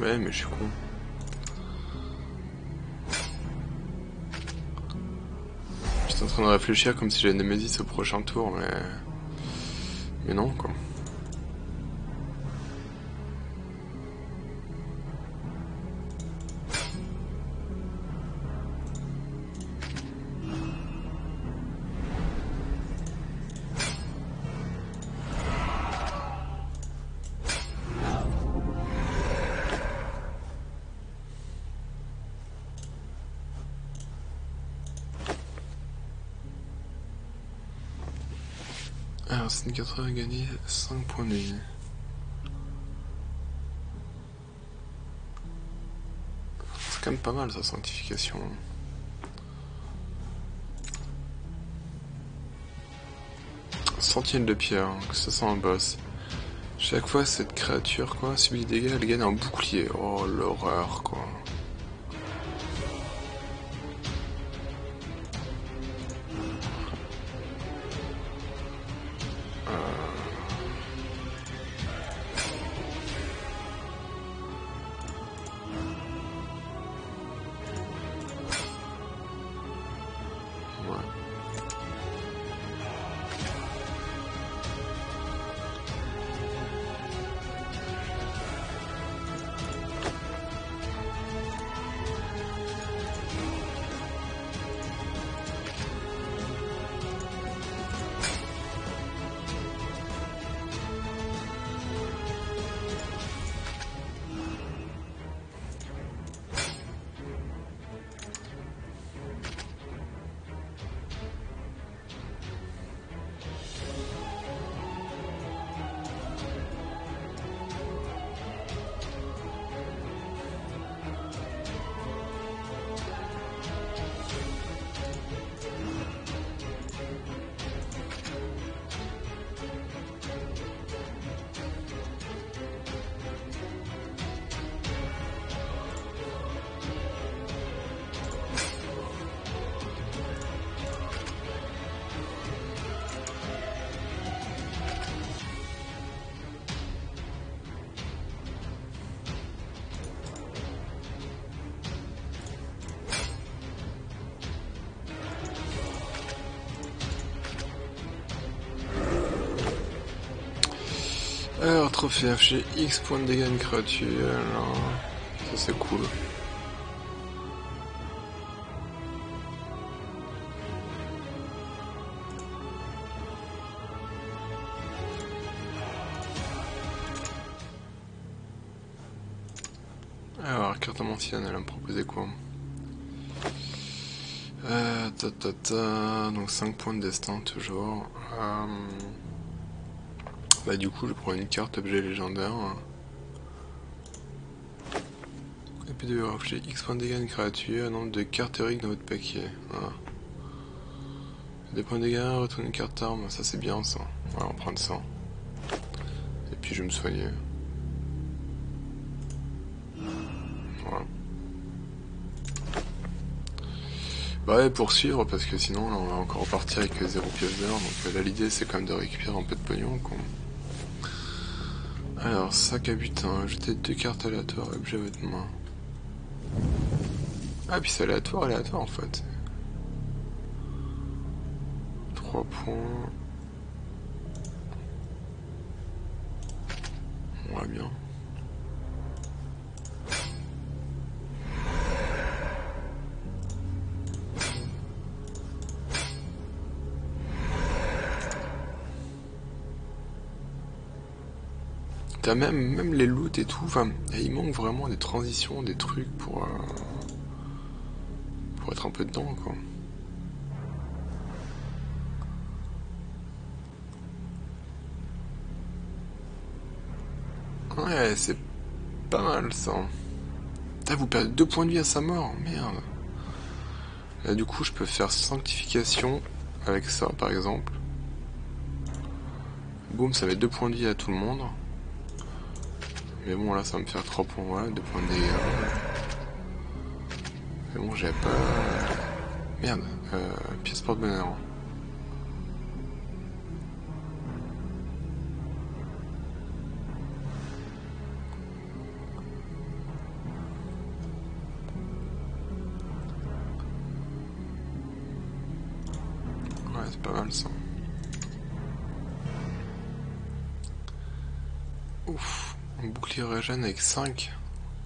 Ouais, mais je suis con. J'étais en train de réfléchir comme si j'avais Nemesis au prochain tour, mais... Mais non, quoi. C'est 4 a gagné 5 points de vie. C'est quand même pas mal sa sanctification. Sentinelle de pierre, que ça sent un boss. Chaque fois cette créature quoi subit des dégâts, elle gagne un bouclier. Oh l'horreur quoi. Affiché X points de dégâts une créature. Ça c'est cool. Alors, carte ancienne, elle va me proposer quoi euh, ta, ta, ta, Donc 5 points de destin toujours. Euh, bah du coup je prends une carte objet légendaire. Et puis de objet X points de dégâts créature, nombre de cartes héroïques dans votre paquet. Voilà. Des points de dégâts, retourner une carte arme, ça c'est bien ça. Voilà, on prend ça. Et puis je vais me soigner. Bah ouais, poursuivre, parce que sinon on va encore repartir avec zéro pièce d'heure. Donc euh, là l'idée c'est quand même de récupérer un peu de pognon. Quoi. Alors, sac à butin, ajoutez deux cartes aléatoires, objet à votre main. Ah, puis c'est aléatoire, aléatoire en fait. 3 points. On va bien. Même, même les loots et tout, il manque vraiment des transitions, des trucs pour, euh, pour être un peu dedans, quoi. Ouais, c'est pas mal ça. Vous perdez deux points de vie à sa mort, merde. Là, du coup, je peux faire sanctification avec ça, par exemple. Boum, ça met deux points de vie à tout le monde. Mais bon, là, ça va me faire 3 points, ouais, 2 points de dégâts. Mais bon, j'avais pas... Merde, euh, pièce porte-bonheur. Régène avec 5.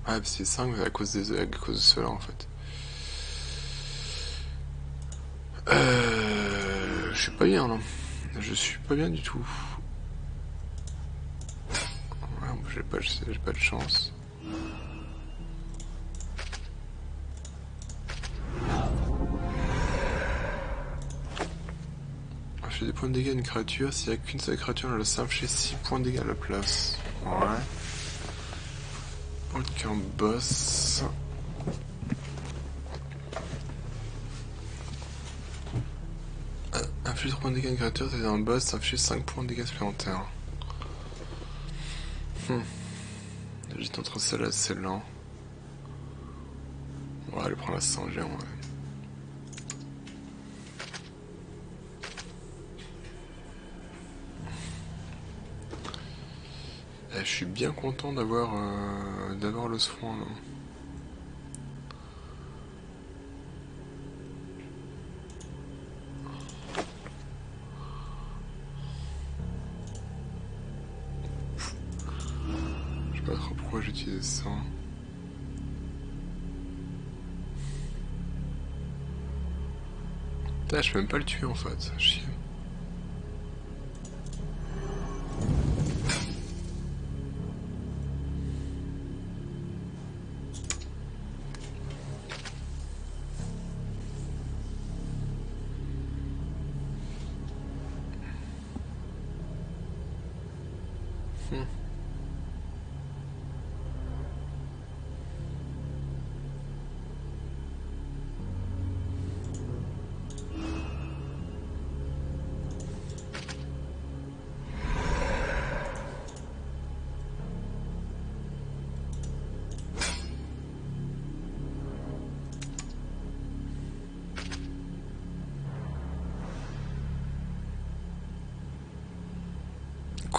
Ah, c'est 5 à cause, des, à cause de cela en fait. Euh, je suis pas bien là. Je suis pas bien du tout. j'ai pas, pas de chance. J'ai des points de dégâts à une créature. S'il n'y a qu'une seule créature, elle simple j'ai 6 points de dégâts à la place. Ouais. Aucun boss. Inflige 3 points de dégâts une créature, c'est un boss, inflige 5 points de dégâts supplémentaires. Hmm. J'étais entre celle-là et celle-là. On va aller prendre la 100 géant, ouais. je suis bien content d'avoir euh, d'avoir le soin là. Je sais pas trop pourquoi j'utilise ça. Je peux même pas le tuer en fait, chier.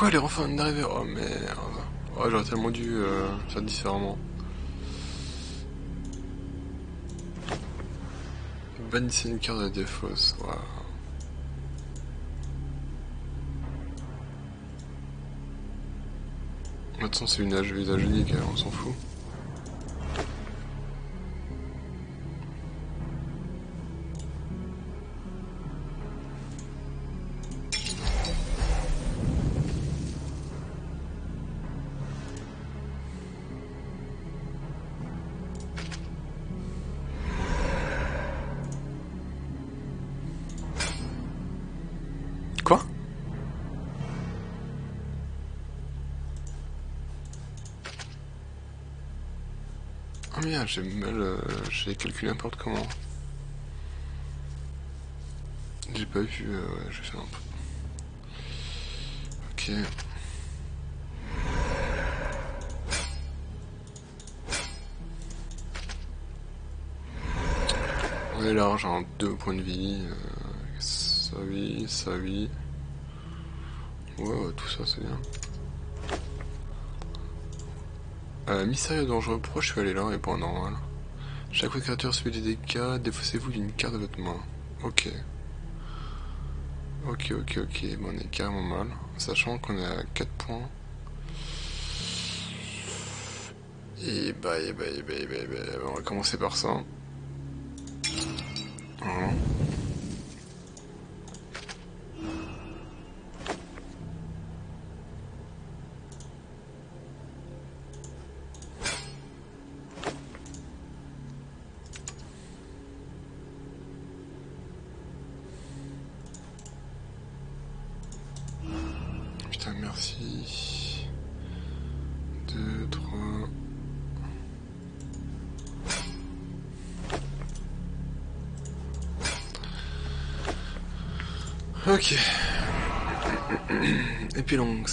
Quoi, les refs d'arriver Oh merde. Oh, j'aurais tellement dû euh, faire différemment. Bannissez une carte de défausse. Waouh. Maintenant c'est une âge usage unique, hein, on s'en fout. J'ai mal... euh, j'ai calculé n'importe comment. J'ai pas vu... euh, ouais, je faire un peu... Ok. On est large en deux points de vie. euh, ça oui, ça oui. Ouais, ouais, tout ça c'est bien. Mystérieux dangereux, pourquoi je suis allé là et pas normal Chaque fois que créature subit des dégâts, défaussez-vous d'une carte de votre main. Ok. Ok, ok, ok, bon, on est carrément mal. Sachant qu'on est à 4 points. Et bah, et bah, et bah, et bah, et bah, on va commencer par ça.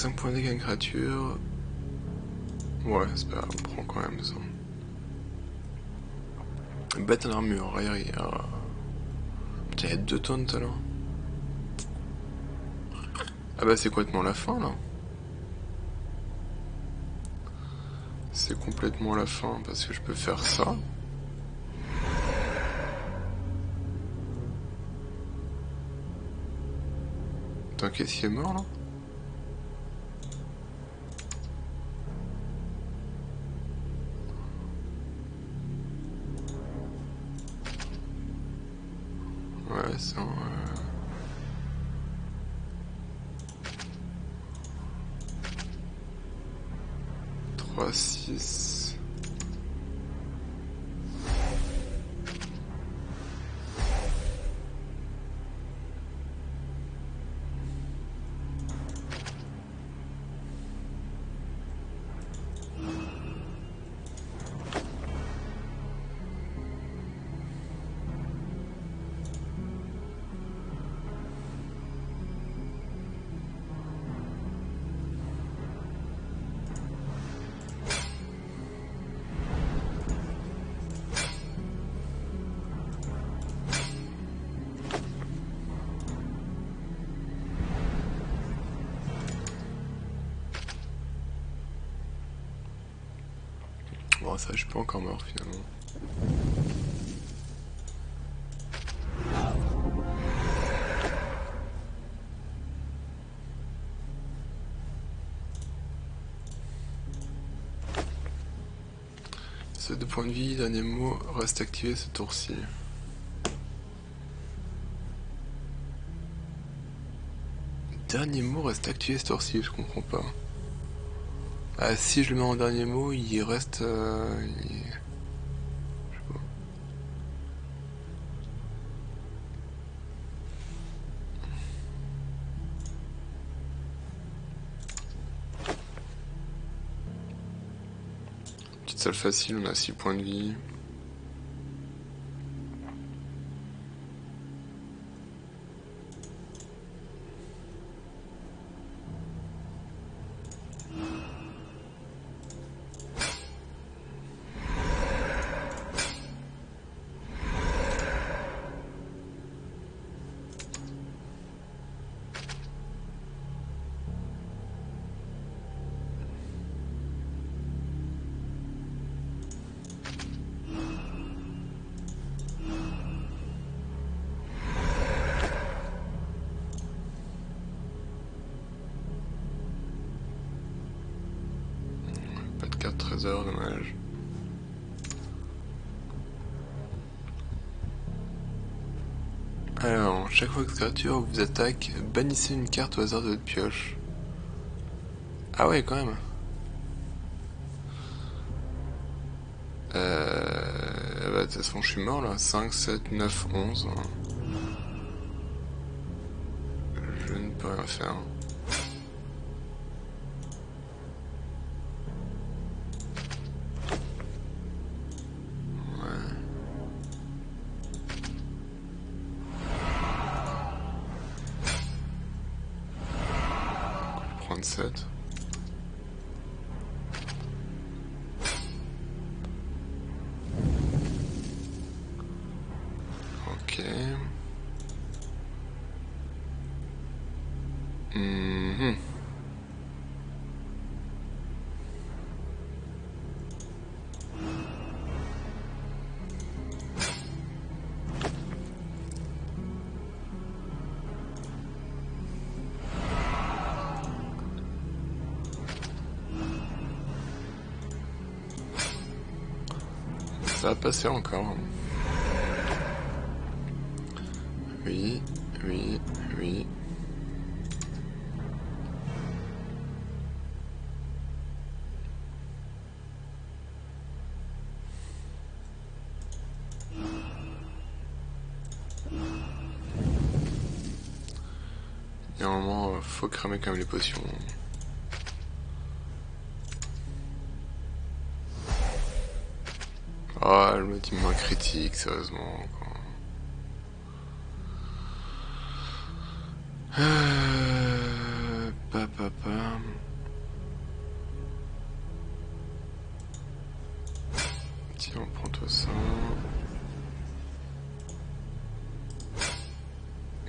5 points de créature. Ouais, c'est pas grave, on prend quand même ça. Bête en armure, arrière. Putain, il y a 2 tonnes tout à l'heure. Ah bah c'est complètement la fin là. C'est complètement la fin parce que je peux faire ça. Attends, qu'est-ce est mort là Bon, ça, je suis pas encore mort finalement. Ce deux points de vie, dernier mot, reste activé ce tour-ci. Dernier mot reste activé ce tour-ci, je comprends pas. Ah, si je le mets en dernier mot, il reste. euh, sais pas. Petite salle facile, on a 6 points de vie. Créature vous attaque, bannissez une carte au hasard de votre pioche. Ah ouais, quand même. Euh... Bah, de toute façon, je suis mort là. 5, 7, 9, 11. Je ne peux rien faire. Ça va passer encore. Oui, oui, oui. Il euh, faut cramer quand même les potions. Oh, elle me dit moins critique, sérieusement. Euh... Papa. Tiens, on prend toi ça.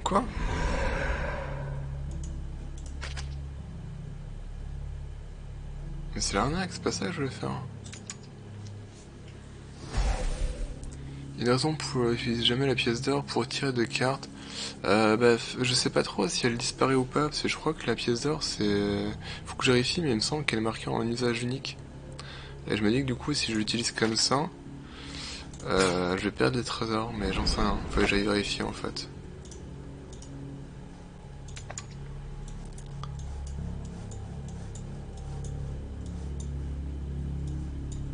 Quoi? Mais c'est l'arnaque, c'est pas ça que je voulais faire. Il y a une raison pour utiliser jamais la pièce d'or pour tirer de cartes euh, bah, je sais pas trop si elle disparaît ou pas, parce que je crois que la pièce d'or, c'est... Faut que je vérifie, mais il me semble qu'elle est marquée en usage unique. Et je me dis que du coup, si je l'utilise comme ça, euh, je vais perdre des trésors, mais j'en sais rien. Faut que j'aille vérifier en fait.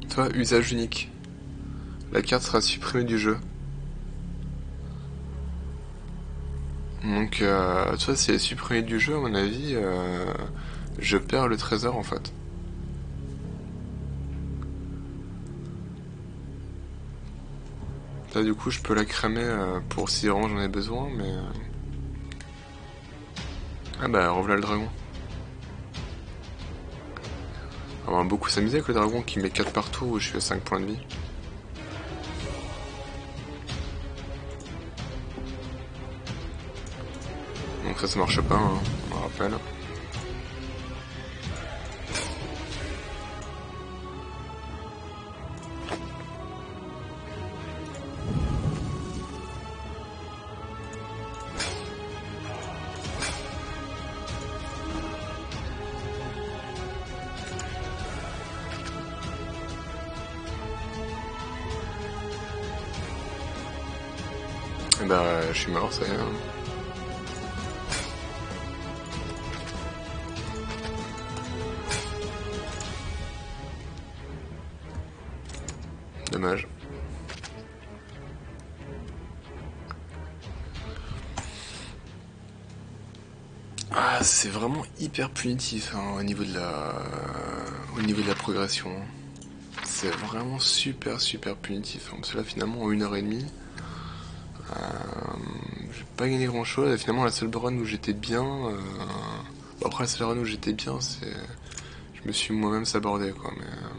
Toi, usage unique. La carte sera supprimée du jeu. Donc, euh, tu vois, si elle est supprimée du jeu, à mon avis, euh, je perds le trésor en fait. Là, du coup, je peux la cramer euh, pour si vraiment j'en ai besoin, mais. Euh. Ah bah, revoilà le dragon. On va beaucoup s'amuser avec le dragon qui met 4 partout où je suis à 5 points de vie. Ça, marche pas, hein, on rappelle. Punitif hein, au niveau de la, au niveau de la progression. C'est vraiment super super punitif. Hein, parce là, finalement, en une heure et demie, euh, j'ai pas gagné grand chose. Et finalement, la seule run où j'étais bien, euh, après la seule run où j'étais bien, c'est, je me suis moi-même sabordé quoi. Mais euh,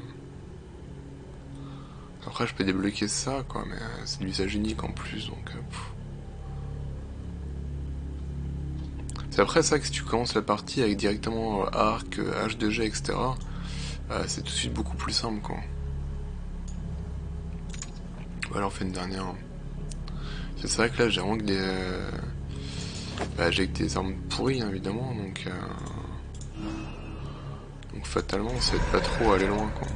après, je peux débloquer ça, quoi, mais euh, c'est de l'usage unique en plus, donc... c'est après ça que si tu commences la partie avec directement euh, arc, H2G, etc., c'est tout de suite beaucoup plus simple, quoi. Voilà, on fait une dernière. C'est vrai que là, j'ai vraiment que des... Bah, j'ai que des armes pourries, hein, évidemment, donc... Donc fatalement, ça pas trop aller loin, quoi.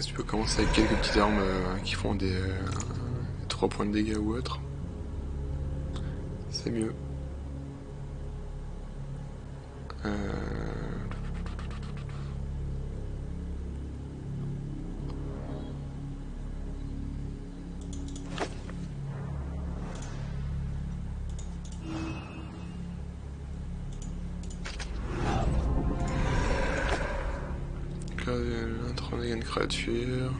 Tu peux commencer avec quelques petites armes euh, qui font des, 3 points de dégâts ou autre. C'est mieux. Créature.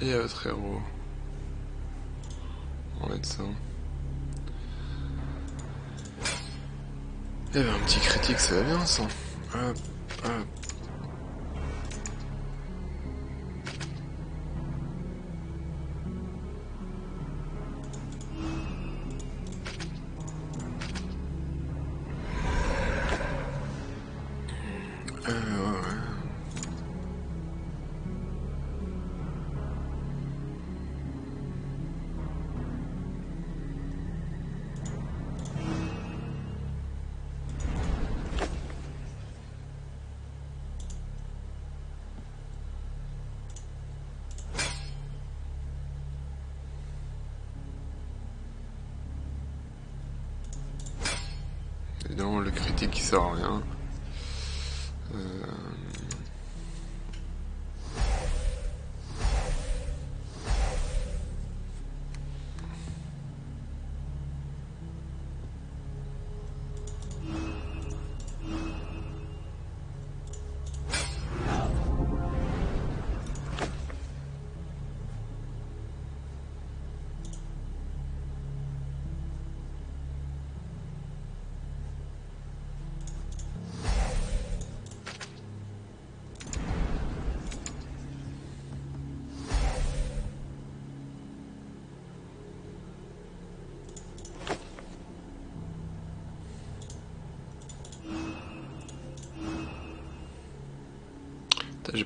Et à votre héros. On va mettre ça. Il y avait un petit critique, ça va bien ça. Hop, hop.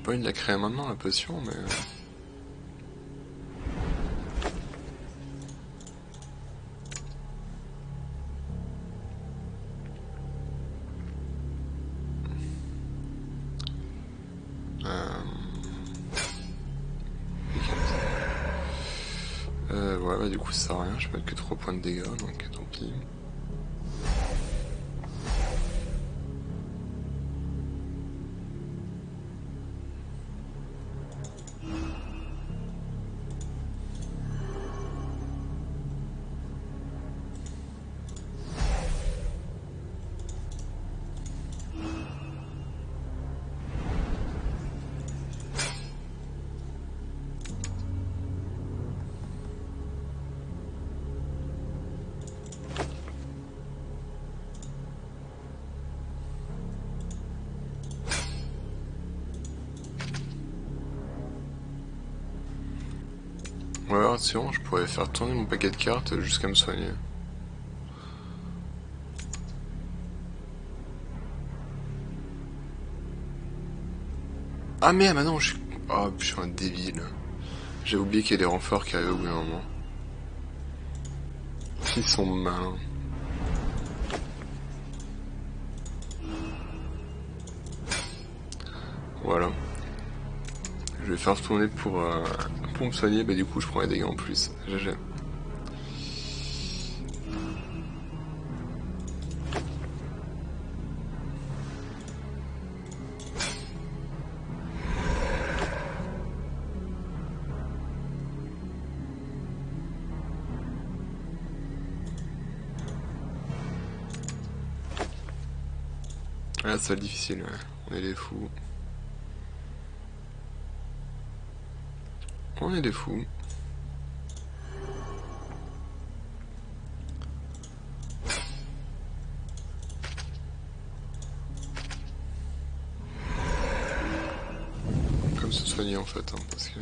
Pas envie de la créer maintenant la potion, mais... Euh. Euh... euh ouais, bah du coup ça sert à rien, je mettre que 3 points de dégâts, donc tant pis. Ouais, sinon je pourrais faire tourner mon paquet de cartes jusqu'à me soigner. Ah merde, maintenant je suis... Oh, je suis un débile. J'ai oublié qu'il y a des renforts qui arrivent au bout d'un moment. Ils sont malins. Voilà. Je vais faire tourner pour... Euh pour me soigner, bah du coup je prends les dégâts en plus. GG. Ah, c'est difficile, ouais. On est des fous. Des fous. Comme se soigner en fait, hein, parce que...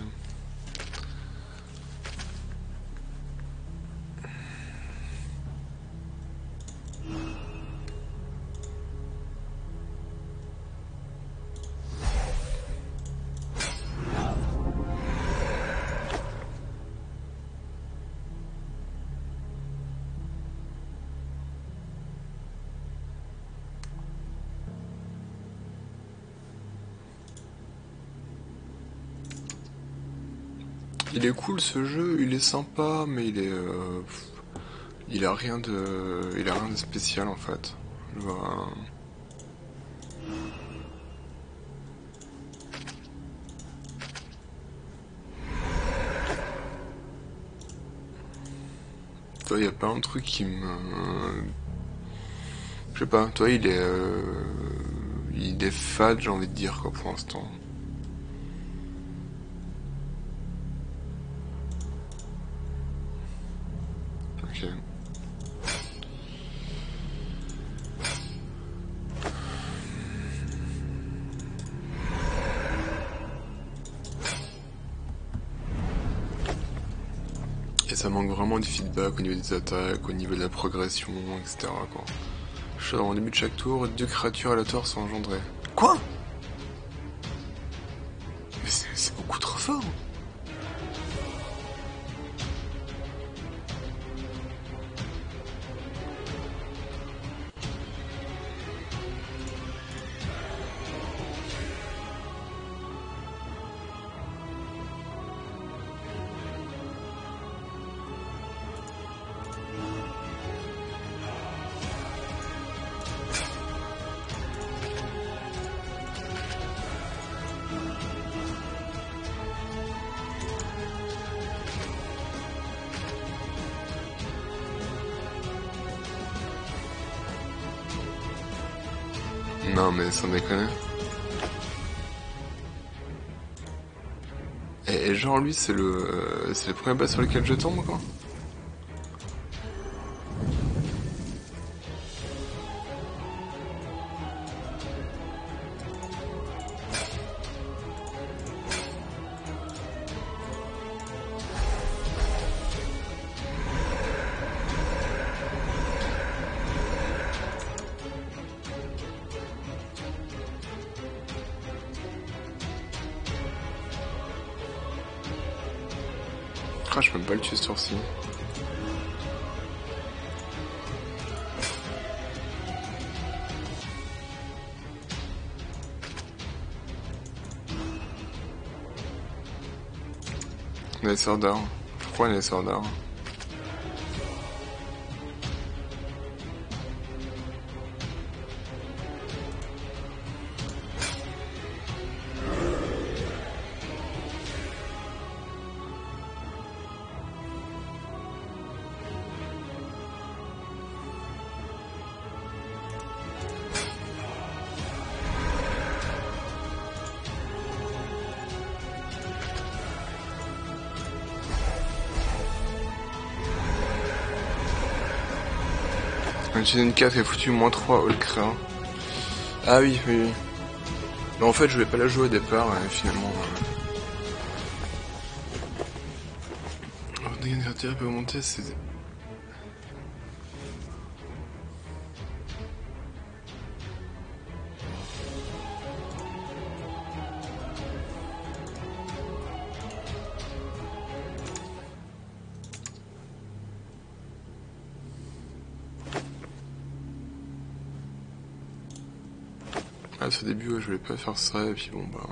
cool ce jeu, il est sympa, mais il est... Euh, il a rien de... Il a rien de spécial en fait. Toi, il y a pas un truc qui me... Je sais pas, toi, il est... Euh, il est fade, j'ai envie de dire, quoi, pour l'instant. Ça manque vraiment du feedback au niveau des attaques, au niveau de la progression, etc. Quoi. En début de chaque tour, deux créatures aléatoires sont engendrées. Quoi? Non mais sans déconner. Et, genre lui c'est le euh, c'est le premier bas sur lequel je tombe quoi Laisseur d'or. Pourquoi un laisseur 4 est foutu moins 3 all créa. Ah oui, oui. Mais en fait, je vais pas la jouer au départ, et finalement. Oh, dégâts de peut monter, c'est voulais pas faire ça, et puis bon, bah...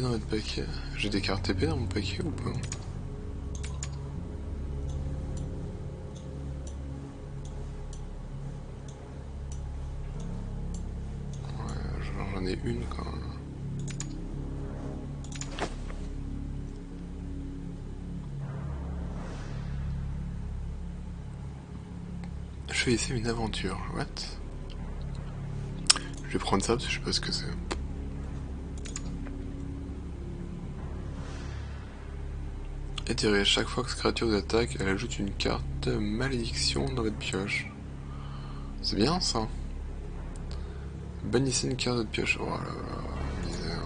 dans votre paquet. J'ai des cartes épée dans mon paquet ou pas Ouais, j'en ai une quand même. Je fais ici une aventure, what? Je vais prendre ça parce que je sais pas ce que c'est. Étirez, chaque fois que cette créature vous attaque, elle ajoute une carte malédiction dans votre pioche. C'est bien ça. Bannissez une carte de votre pioche. Oh là là, misère.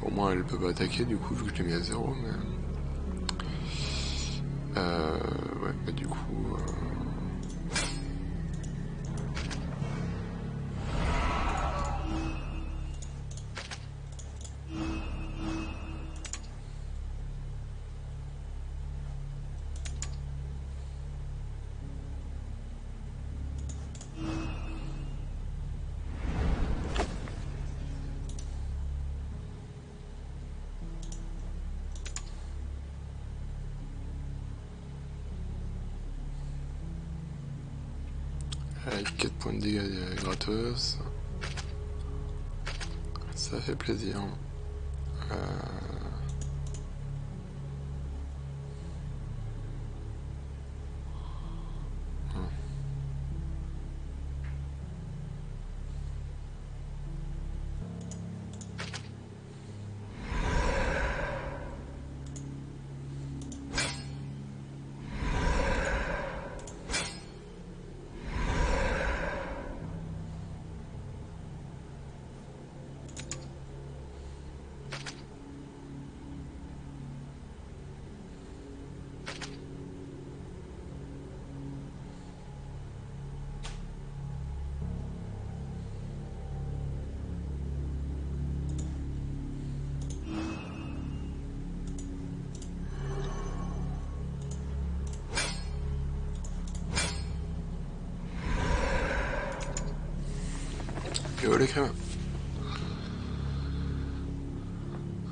Pour moi, elle peut pas attaquer du coup, vu que je l'ai mis à zéro, mais. Ouais, bah du coup. Euh... Avec 4 points de dégâts gratos. Ça fait plaisir. Euh... Et voilà l'écrivain.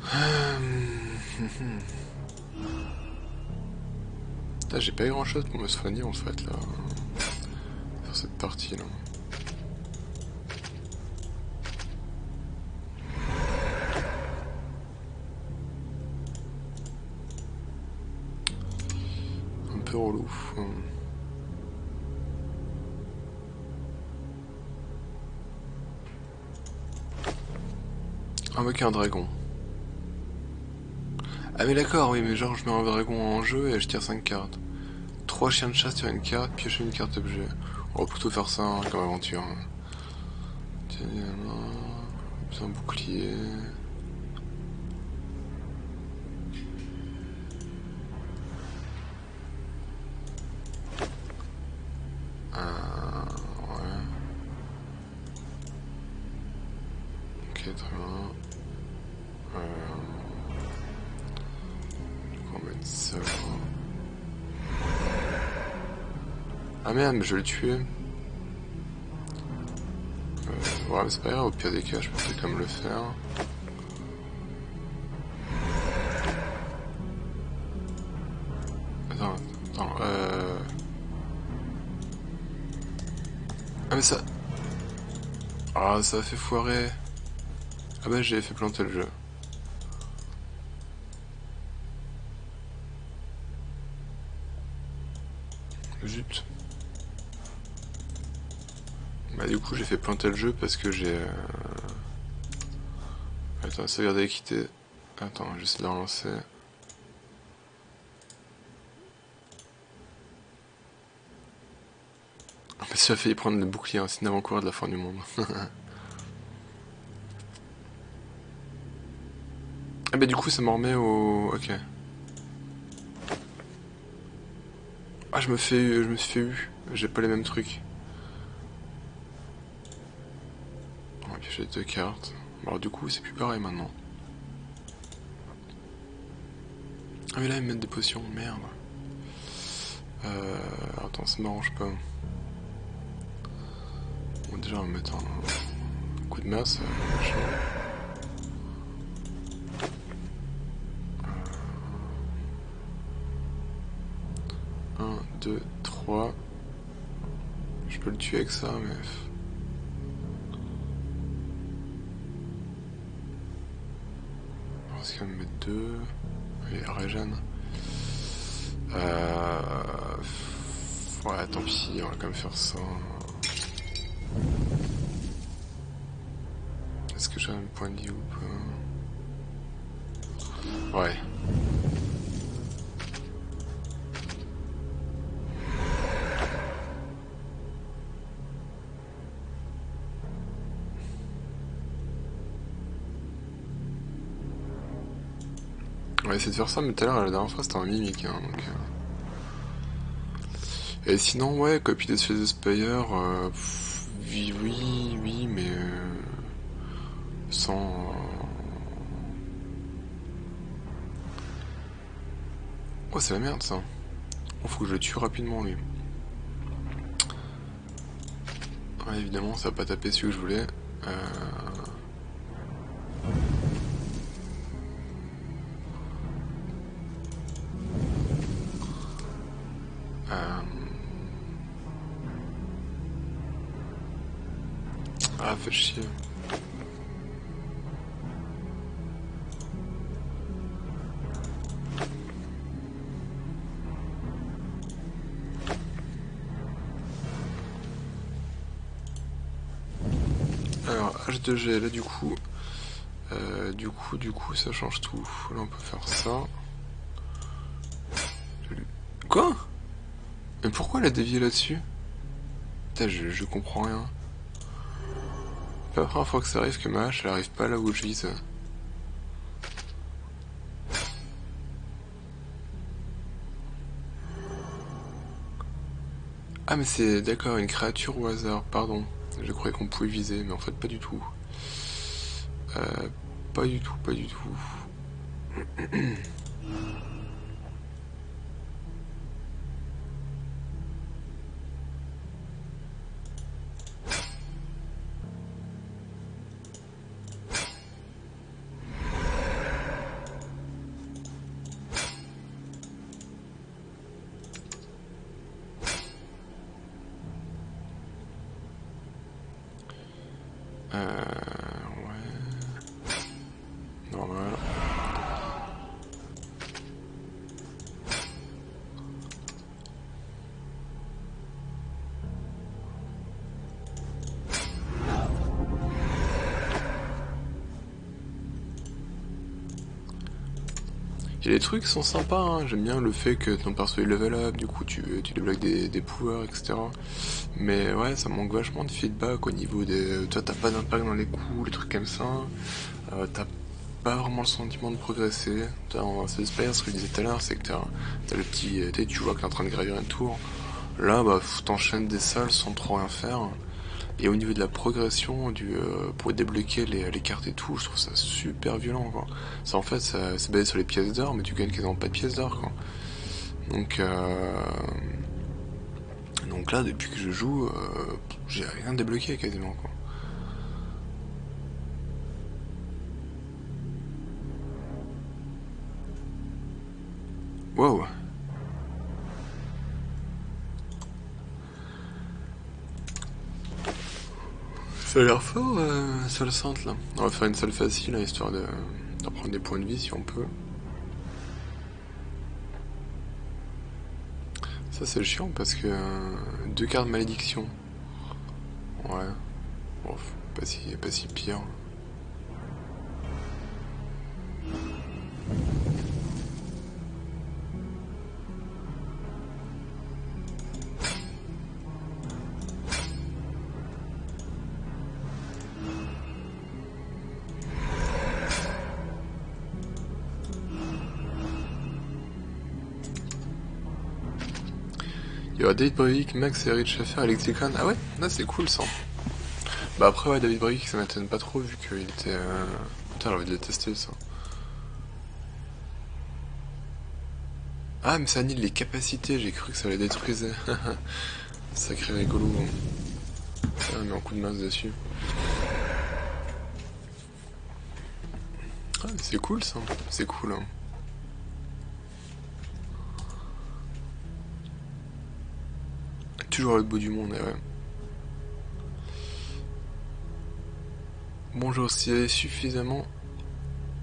Là, j'ai pas eu grand chose pour me soigner en fait là. Sur cette partie là. Un peu relou. Dragon. Ah mais d'accord, oui, mais genre je mets un dragon en jeu et je tire 5 cartes. 3 chiens de chasse sur une carte, piocher une carte objet. On va plutôt faire ça hein, comme aventure. Tiens, un bouclier. Mais je vais le tuer. Euh... Mais c'est pas grave, au pire des cas, je quand même le faire. Attends, attends, euh... Ah mais ça... Ah, ça a fait foirer. Ah bah j'ai fait planter le jeu. Zut. Bah du coup j'ai fait planter le jeu parce que j'ai... Euh... Attends, sauvegarde équité. Attends, j'essaie de relancer. En fait, j'ai failli prendre le bouclier, un signe avant-coureur de la fin du monde. ah bah du coup ça m'en remet au... Ok. Ah je me fais... je me suis fait eu. J'ai pas les mêmes trucs. Piocher deux cartes. Alors du coup c'est plus pareil maintenant. Ah mais là ils me mettent des potions, merde. Euh... Attends, ça m'arrange pas. Bon déjà on va mettre un coup de masse. Machin. 2, 3. Je peux le tuer avec ça, mais... quand même mettre deux. Et Régène. Ouais, tant pis, on va quand même faire ça. Est-ce que j'ai un point de vie ou pas? Ouais. Va essayer de faire ça, mais tout à l'heure, la dernière fois, c'était un mimique, hein, donc... Euh. Et sinon, ouais, copie de Slay the Spire, euh, oui, oui, oui, mais... Euh, sans... Oh, c'est la merde, ça. Il faut que je le tue rapidement, lui. Évidemment, ça va pas taper celui que je voulais. Euh... chier. Alors, H2G, là du coup, euh, du coup, du coup, ça change tout. Là, on peut faire ça. Quoi? Mais pourquoi elle a dévié là-dessus? Je, je comprends rien pas la première fois que ça arrive que ma hache elle arrive pas là où je vise. Ah mais c'est d'accord, une créature au hasard, pardon. Je croyais qu'on pouvait viser, mais en fait pas du tout. Euh, pas du tout, pas du tout. Il trucs sont sympas, hein. j'aime bien le fait que ton perso est level up, du coup tu, tu débloques des, des pouvoirs, etc. Mais ouais, ça manque vachement de feedback au niveau des... Toi t'as pas d'impact dans les coups, les trucs comme ça. Euh, t'as pas vraiment le sentiment de progresser. C'est ce que je disais tout à l'heure, c'est que t'as le petit... Tu vois qu'il est en train de gravir un tour. Là, bah, t'enchaînes des salles sans trop rien faire. Et au niveau de la progression, du, euh, pour débloquer les, les, cartes et tout, je trouve ça super violent. Quoi. Ça, en fait, c'est basé sur les pièces d'or, mais tu gagnes quasiment pas de pièces d'or. Quoi. Donc, euh, donc là, depuis que je joue, euh, j'ai rien débloqué quasiment. Quoi. Ça a l'air fort, euh, seul là? On va faire une salle facile, hein, histoire de, de prendre des points de vie si on peut. Ça c'est chiant parce que euh, deux cartes malédiction. Ouais. Bon, pas si, pas si pire. David Brevik, Max et Rich Schaeffer, Electricon. Ah ouais Là c'est cool ça. Bah après ouais David Brevik ça m'étonne pas trop vu qu'il était... Euh... Putain j'ai envie de le tester ça. Ah mais ça annule les capacités, j'ai cru que ça les détruisait. Sacré rigolo. Ça met un coup de masse dessus. Ah c'est cool ça, c'est cool hein. Toujours le bout du monde, et ouais. Bonjour, s'il y avait suffisamment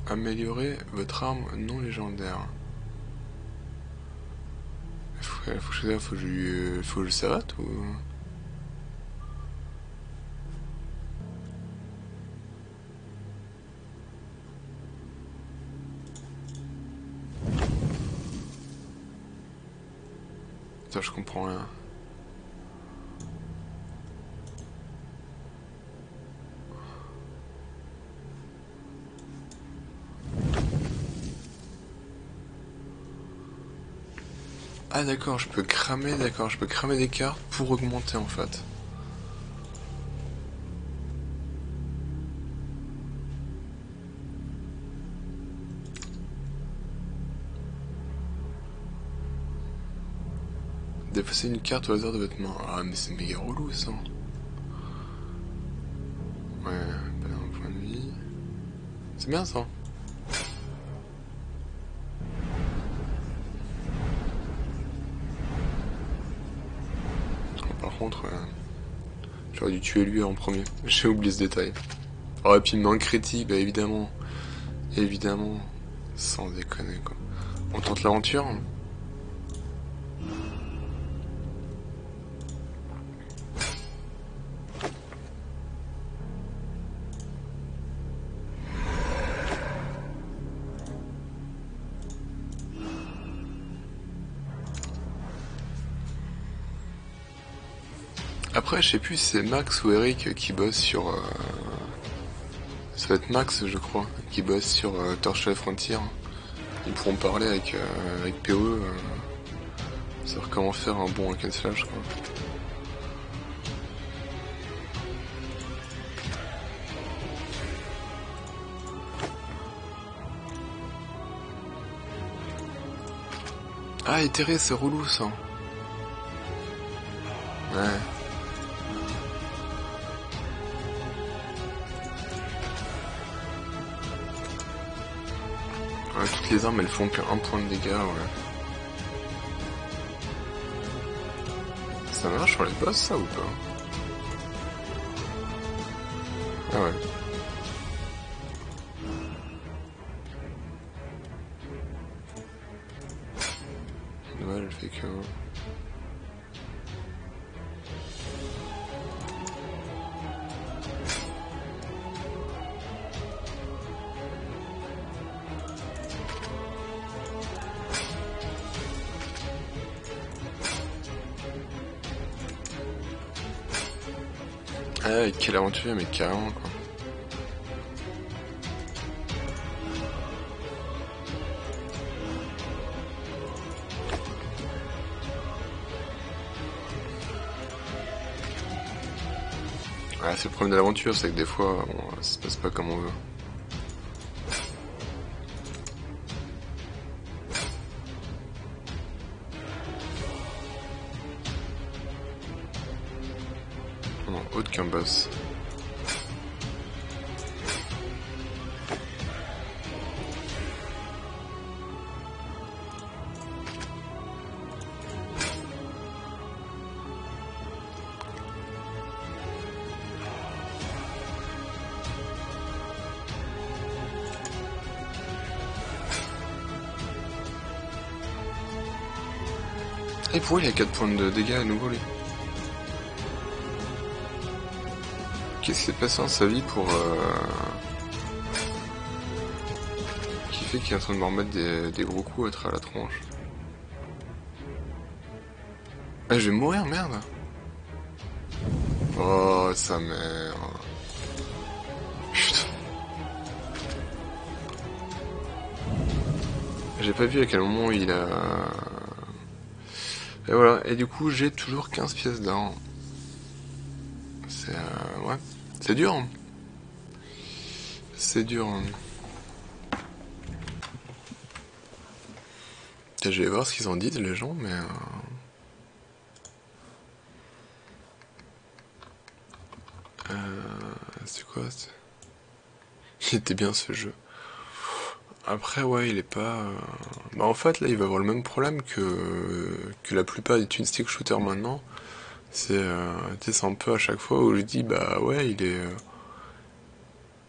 améliorer votre arme non légendaire. Faut, faut, faut, faut, que je, faut que je s'arrête ou... Ça, je comprends rien. Ah d'accord, je peux cramer, d'accord, je peux cramer des cartes pour augmenter en fait. Défausser une carte au hasard de votre main. Ah mais c'est méga relou ça. Ouais, pas un point de vie. C'est bien ça. J'aurais dû tuer lui en premier. J'ai oublié ce détail. Oh et puis main critique, bah évidemment. Évidemment. Sans déconner quoi. On tente l'aventure Après, je sais plus si c'est Max ou Eric qui bosse sur. Euh... Ça va être Max, je crois, qui bosse sur euh, Torchlight Frontier. Ils pourront parler avec, euh, avec POE, euh, savoir comment faire un bon hack and slash, quoi. Ah, éthéré, c'est relou ça. Les armes elles font qu'un point de dégâts, ouais. Ça marche sur les boss ça ou pas? 48 mais 40 quoi. Ah, c'est le problème de l'aventure, c'est que des fois, bon, ça se passe pas comme on veut. Non, autre qu'un boss. Pourquoi il a 4 points de dégâts à nouveau lui. Qu'est-ce qui s'est passé dans sa vie pour... Euh... Qui fait qu'il est en train de me remettre des, des gros coups à travers la tronche? Ah je vais mourir merde. Oh sa mère. Putain. J'ai pas vu à quel moment il a... Et voilà, et du coup j'ai toujours 15 pièces d'or. C'est... Euh, ouais, c'est dur. hein. C'est dur. hein. Je vais voir ce qu'ils en disent les gens, mais... euh, euh, c'est quoi c'est- Il était bien ce jeu. Après, ouais, il est pas. euh, Bah, en fait, là, il va avoir le même problème que, que la plupart des twin stick shooters maintenant. C'est euh, un peu à chaque fois où je dis, bah ouais, il est. euh,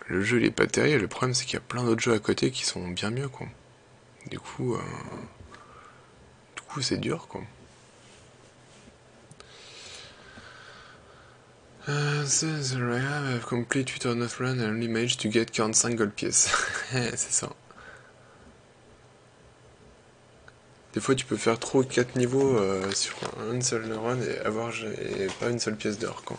le jeu il est pas terrible, le problème c'est qu'il y a plein d'autres jeux à côté qui sont bien mieux quoi. Du coup, euh, du coup c'est dur quoi. Run and only managed to get 45 gold c'est ça. Des fois, tu peux faire trop 4 niveaux euh, sur un seul run et avoir et pas une seule pièce d'or. Quoi.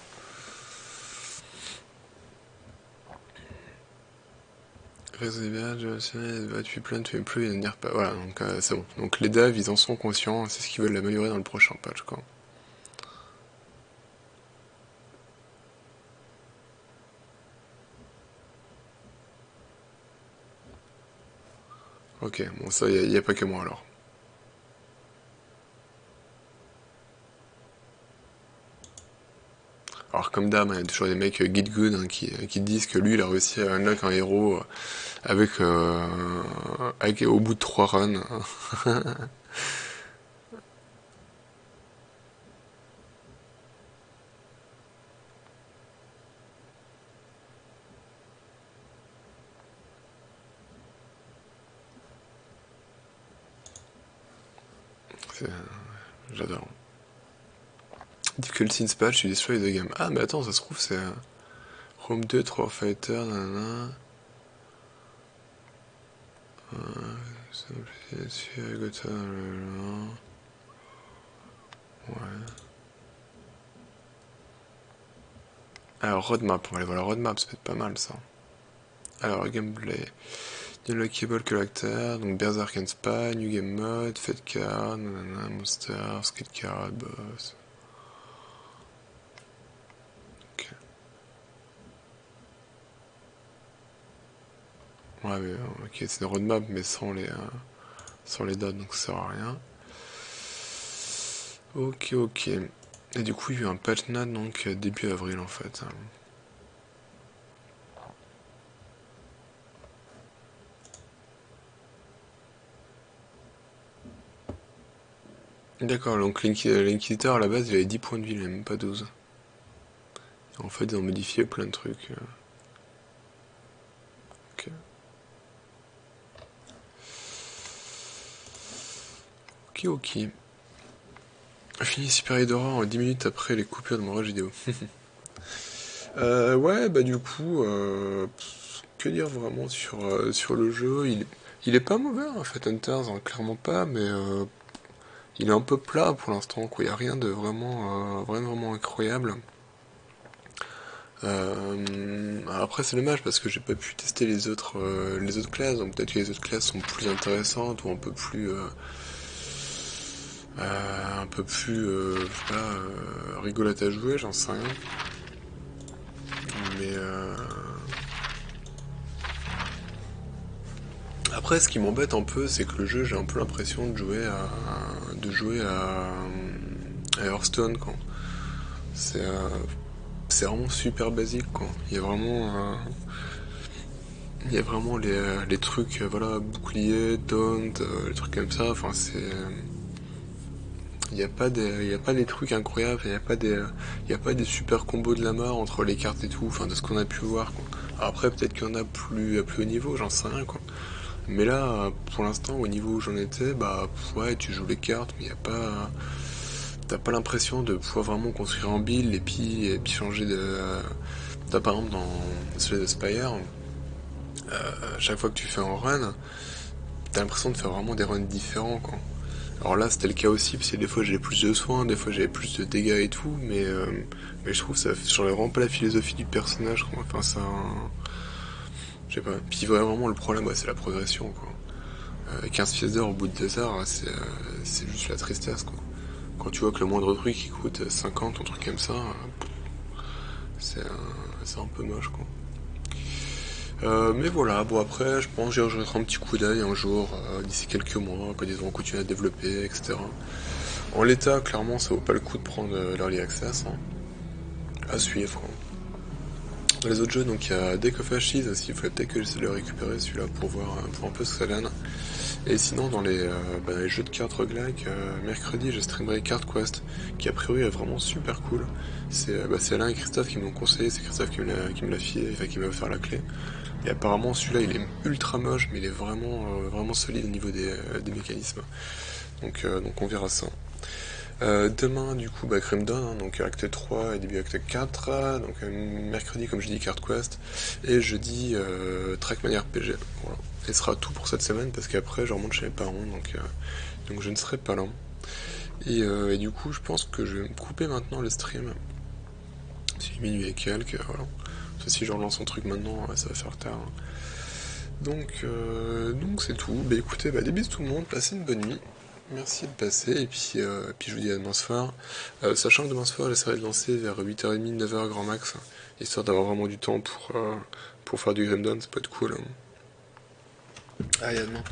Des bah, tu plein, tu es plus, il n'y pas. Voilà, donc euh, c'est bon. Donc les devs, ils en sont conscients, c'est ce qu'ils veulent améliorer dans le prochain patch. Quoi. Ok, bon ça, il n'y a, pas que moi alors. Alors comme d'hab, il y a toujours des mecs euh, Git Good hein, qui, qui, disent que lui il a réussi à unlock un héros euh, avec, euh, au bout de trois runs. J'adore. Difficult patch, tu destroy the game. Ah, mais attends, ça se trouve, c'est. Rome 2, 3 Fighter, nanana. Ouais. Alors, roadmap, on va aller voir la roadmap, ça peut être pas mal ça. Alors, gameplay. Unlockable Character, donc Berserk and Spy, New Game Mode, Fate Card, nanana, Monster, Skate Card, Boss. Ouais, mais, ok, c'est une roadmap, mais sans les, euh, sans les dates, donc ça sert à rien. Ok, ok. Et du coup, il y a eu un patch note, donc début avril en fait. D'accord, donc l'Inquisiteur à la base il avait 10 points de vie, même pas 12. En fait, ils ont modifié plein de trucs. Euh. Ok, ok. Fini Super en 10 minutes après les coupures de mon vidéo. euh, ouais, bah du coup, euh, que dire vraiment sur, euh, sur le jeu? Il, il est pas mauvais en fait, Hunters, hein, clairement pas, mais il est un peu plat pour l'instant, quoi. Il n'y a rien de vraiment, vraiment, vraiment incroyable. Euh, après c'est dommage parce que j'ai pas pu tester les autres euh, les autres classes donc peut-être que les autres classes sont plus intéressantes ou un peu plus un peu plus sais pas rigolote à jouer j'en sais rien mais Après, ce qui m'embête un peu, c'est que le jeu, j'ai un peu l'impression de jouer à, de jouer à, Hearthstone, quoi. C'est, euh, c'est vraiment super basique, quoi. Il y a vraiment, euh, il y a vraiment les, les trucs, euh, voilà, bouclier, taunt, les trucs comme ça. Enfin, c'est, il n'y a pas des, il trucs incroyables, il n'y a pas des, il super combos de la mort entre les cartes et tout. Enfin, de ce qu'on a pu voir, après, peut-être qu'il y en a plus, à plus haut niveau, j'en sais rien, quoi. Mais là, pour l'instant, au niveau où j'en étais, bah ouais, tu joues les cartes, mais a pas. T'as pas l'impression de pouvoir vraiment construire un build et puis, et puis changer de. T'as par exemple dans celui de Spire, euh, chaque fois que tu fais un run, t'as l'impression de faire vraiment des runs différents quoi. Alors là c'était le cas aussi, parce que des fois j'avais plus de soins, des fois j'avais plus de dégâts et tout, mais, euh, mais je trouve que ça change vraiment pas la philosophie du personnage, quoi. Enfin ça. Je sais pas. Puis vraiment le problème, c'est la progression, quoi. 15 euh, pièces d'or au bout de 2 heures, c'est, euh, juste la tristesse, quoi. Quand tu vois que le moindre truc qui coûte 50, un truc comme ça, c'est, c'est un peu moche, quoi. Euh, mais voilà, bon après, je pense que j'y jetterai un petit coup d'œil un jour, d'ici quelques mois, quand ils vont continuer à développer, etc. En l'état, clairement, ça vaut pas le coup de prendre l'early access, hein. à suivre. Quoi les autres jeux, donc il y a Deck of Ashes aussi, il faudrait peut-être que j'essaie de le récupérer celui-là pour voir, un peu ce que ça donne. Et sinon, dans les, bah, jeux de cartes roguelike, mercredi, je streamerai Card Quest, qui a priori est vraiment super cool. C'est bah, Alain et Christophe qui m'ont conseillé, c'est Christophe qui me l'a filé, enfin qui m'a offert la clé. Et apparemment, celui-là, il est ultra moche, mais il est vraiment, vraiment solide au niveau des, mécanismes. Donc, donc on verra ça. Euh, demain, du coup, bah, Crime hein, donc acte 3 et début acte 4. Donc euh, mercredi, comme je dis, Card Quest. Et jeudi, euh, Trackmania RPG. Voilà. Et ce sera tout pour cette semaine parce qu'après, je remonte chez mes parents, donc, euh, donc je ne serai pas là. Et, du coup, je pense que je vais me couper maintenant le stream. C'est minuit et quelques, voilà. Si je relance un truc maintenant, ça va faire tard. Donc, donc c'est tout. Bah écoutez, bah, des bisous tout le monde, passez une bonne nuit. Merci de passer, et puis, euh, puis je vous dis à demain soir. Euh, sachant que demain soir, j'essaierai de lancer vers 8h30, 9h grand max, histoire d'avoir vraiment du temps pour, euh, pour faire du Grimdon, ça peut être cool. Allez, à demain.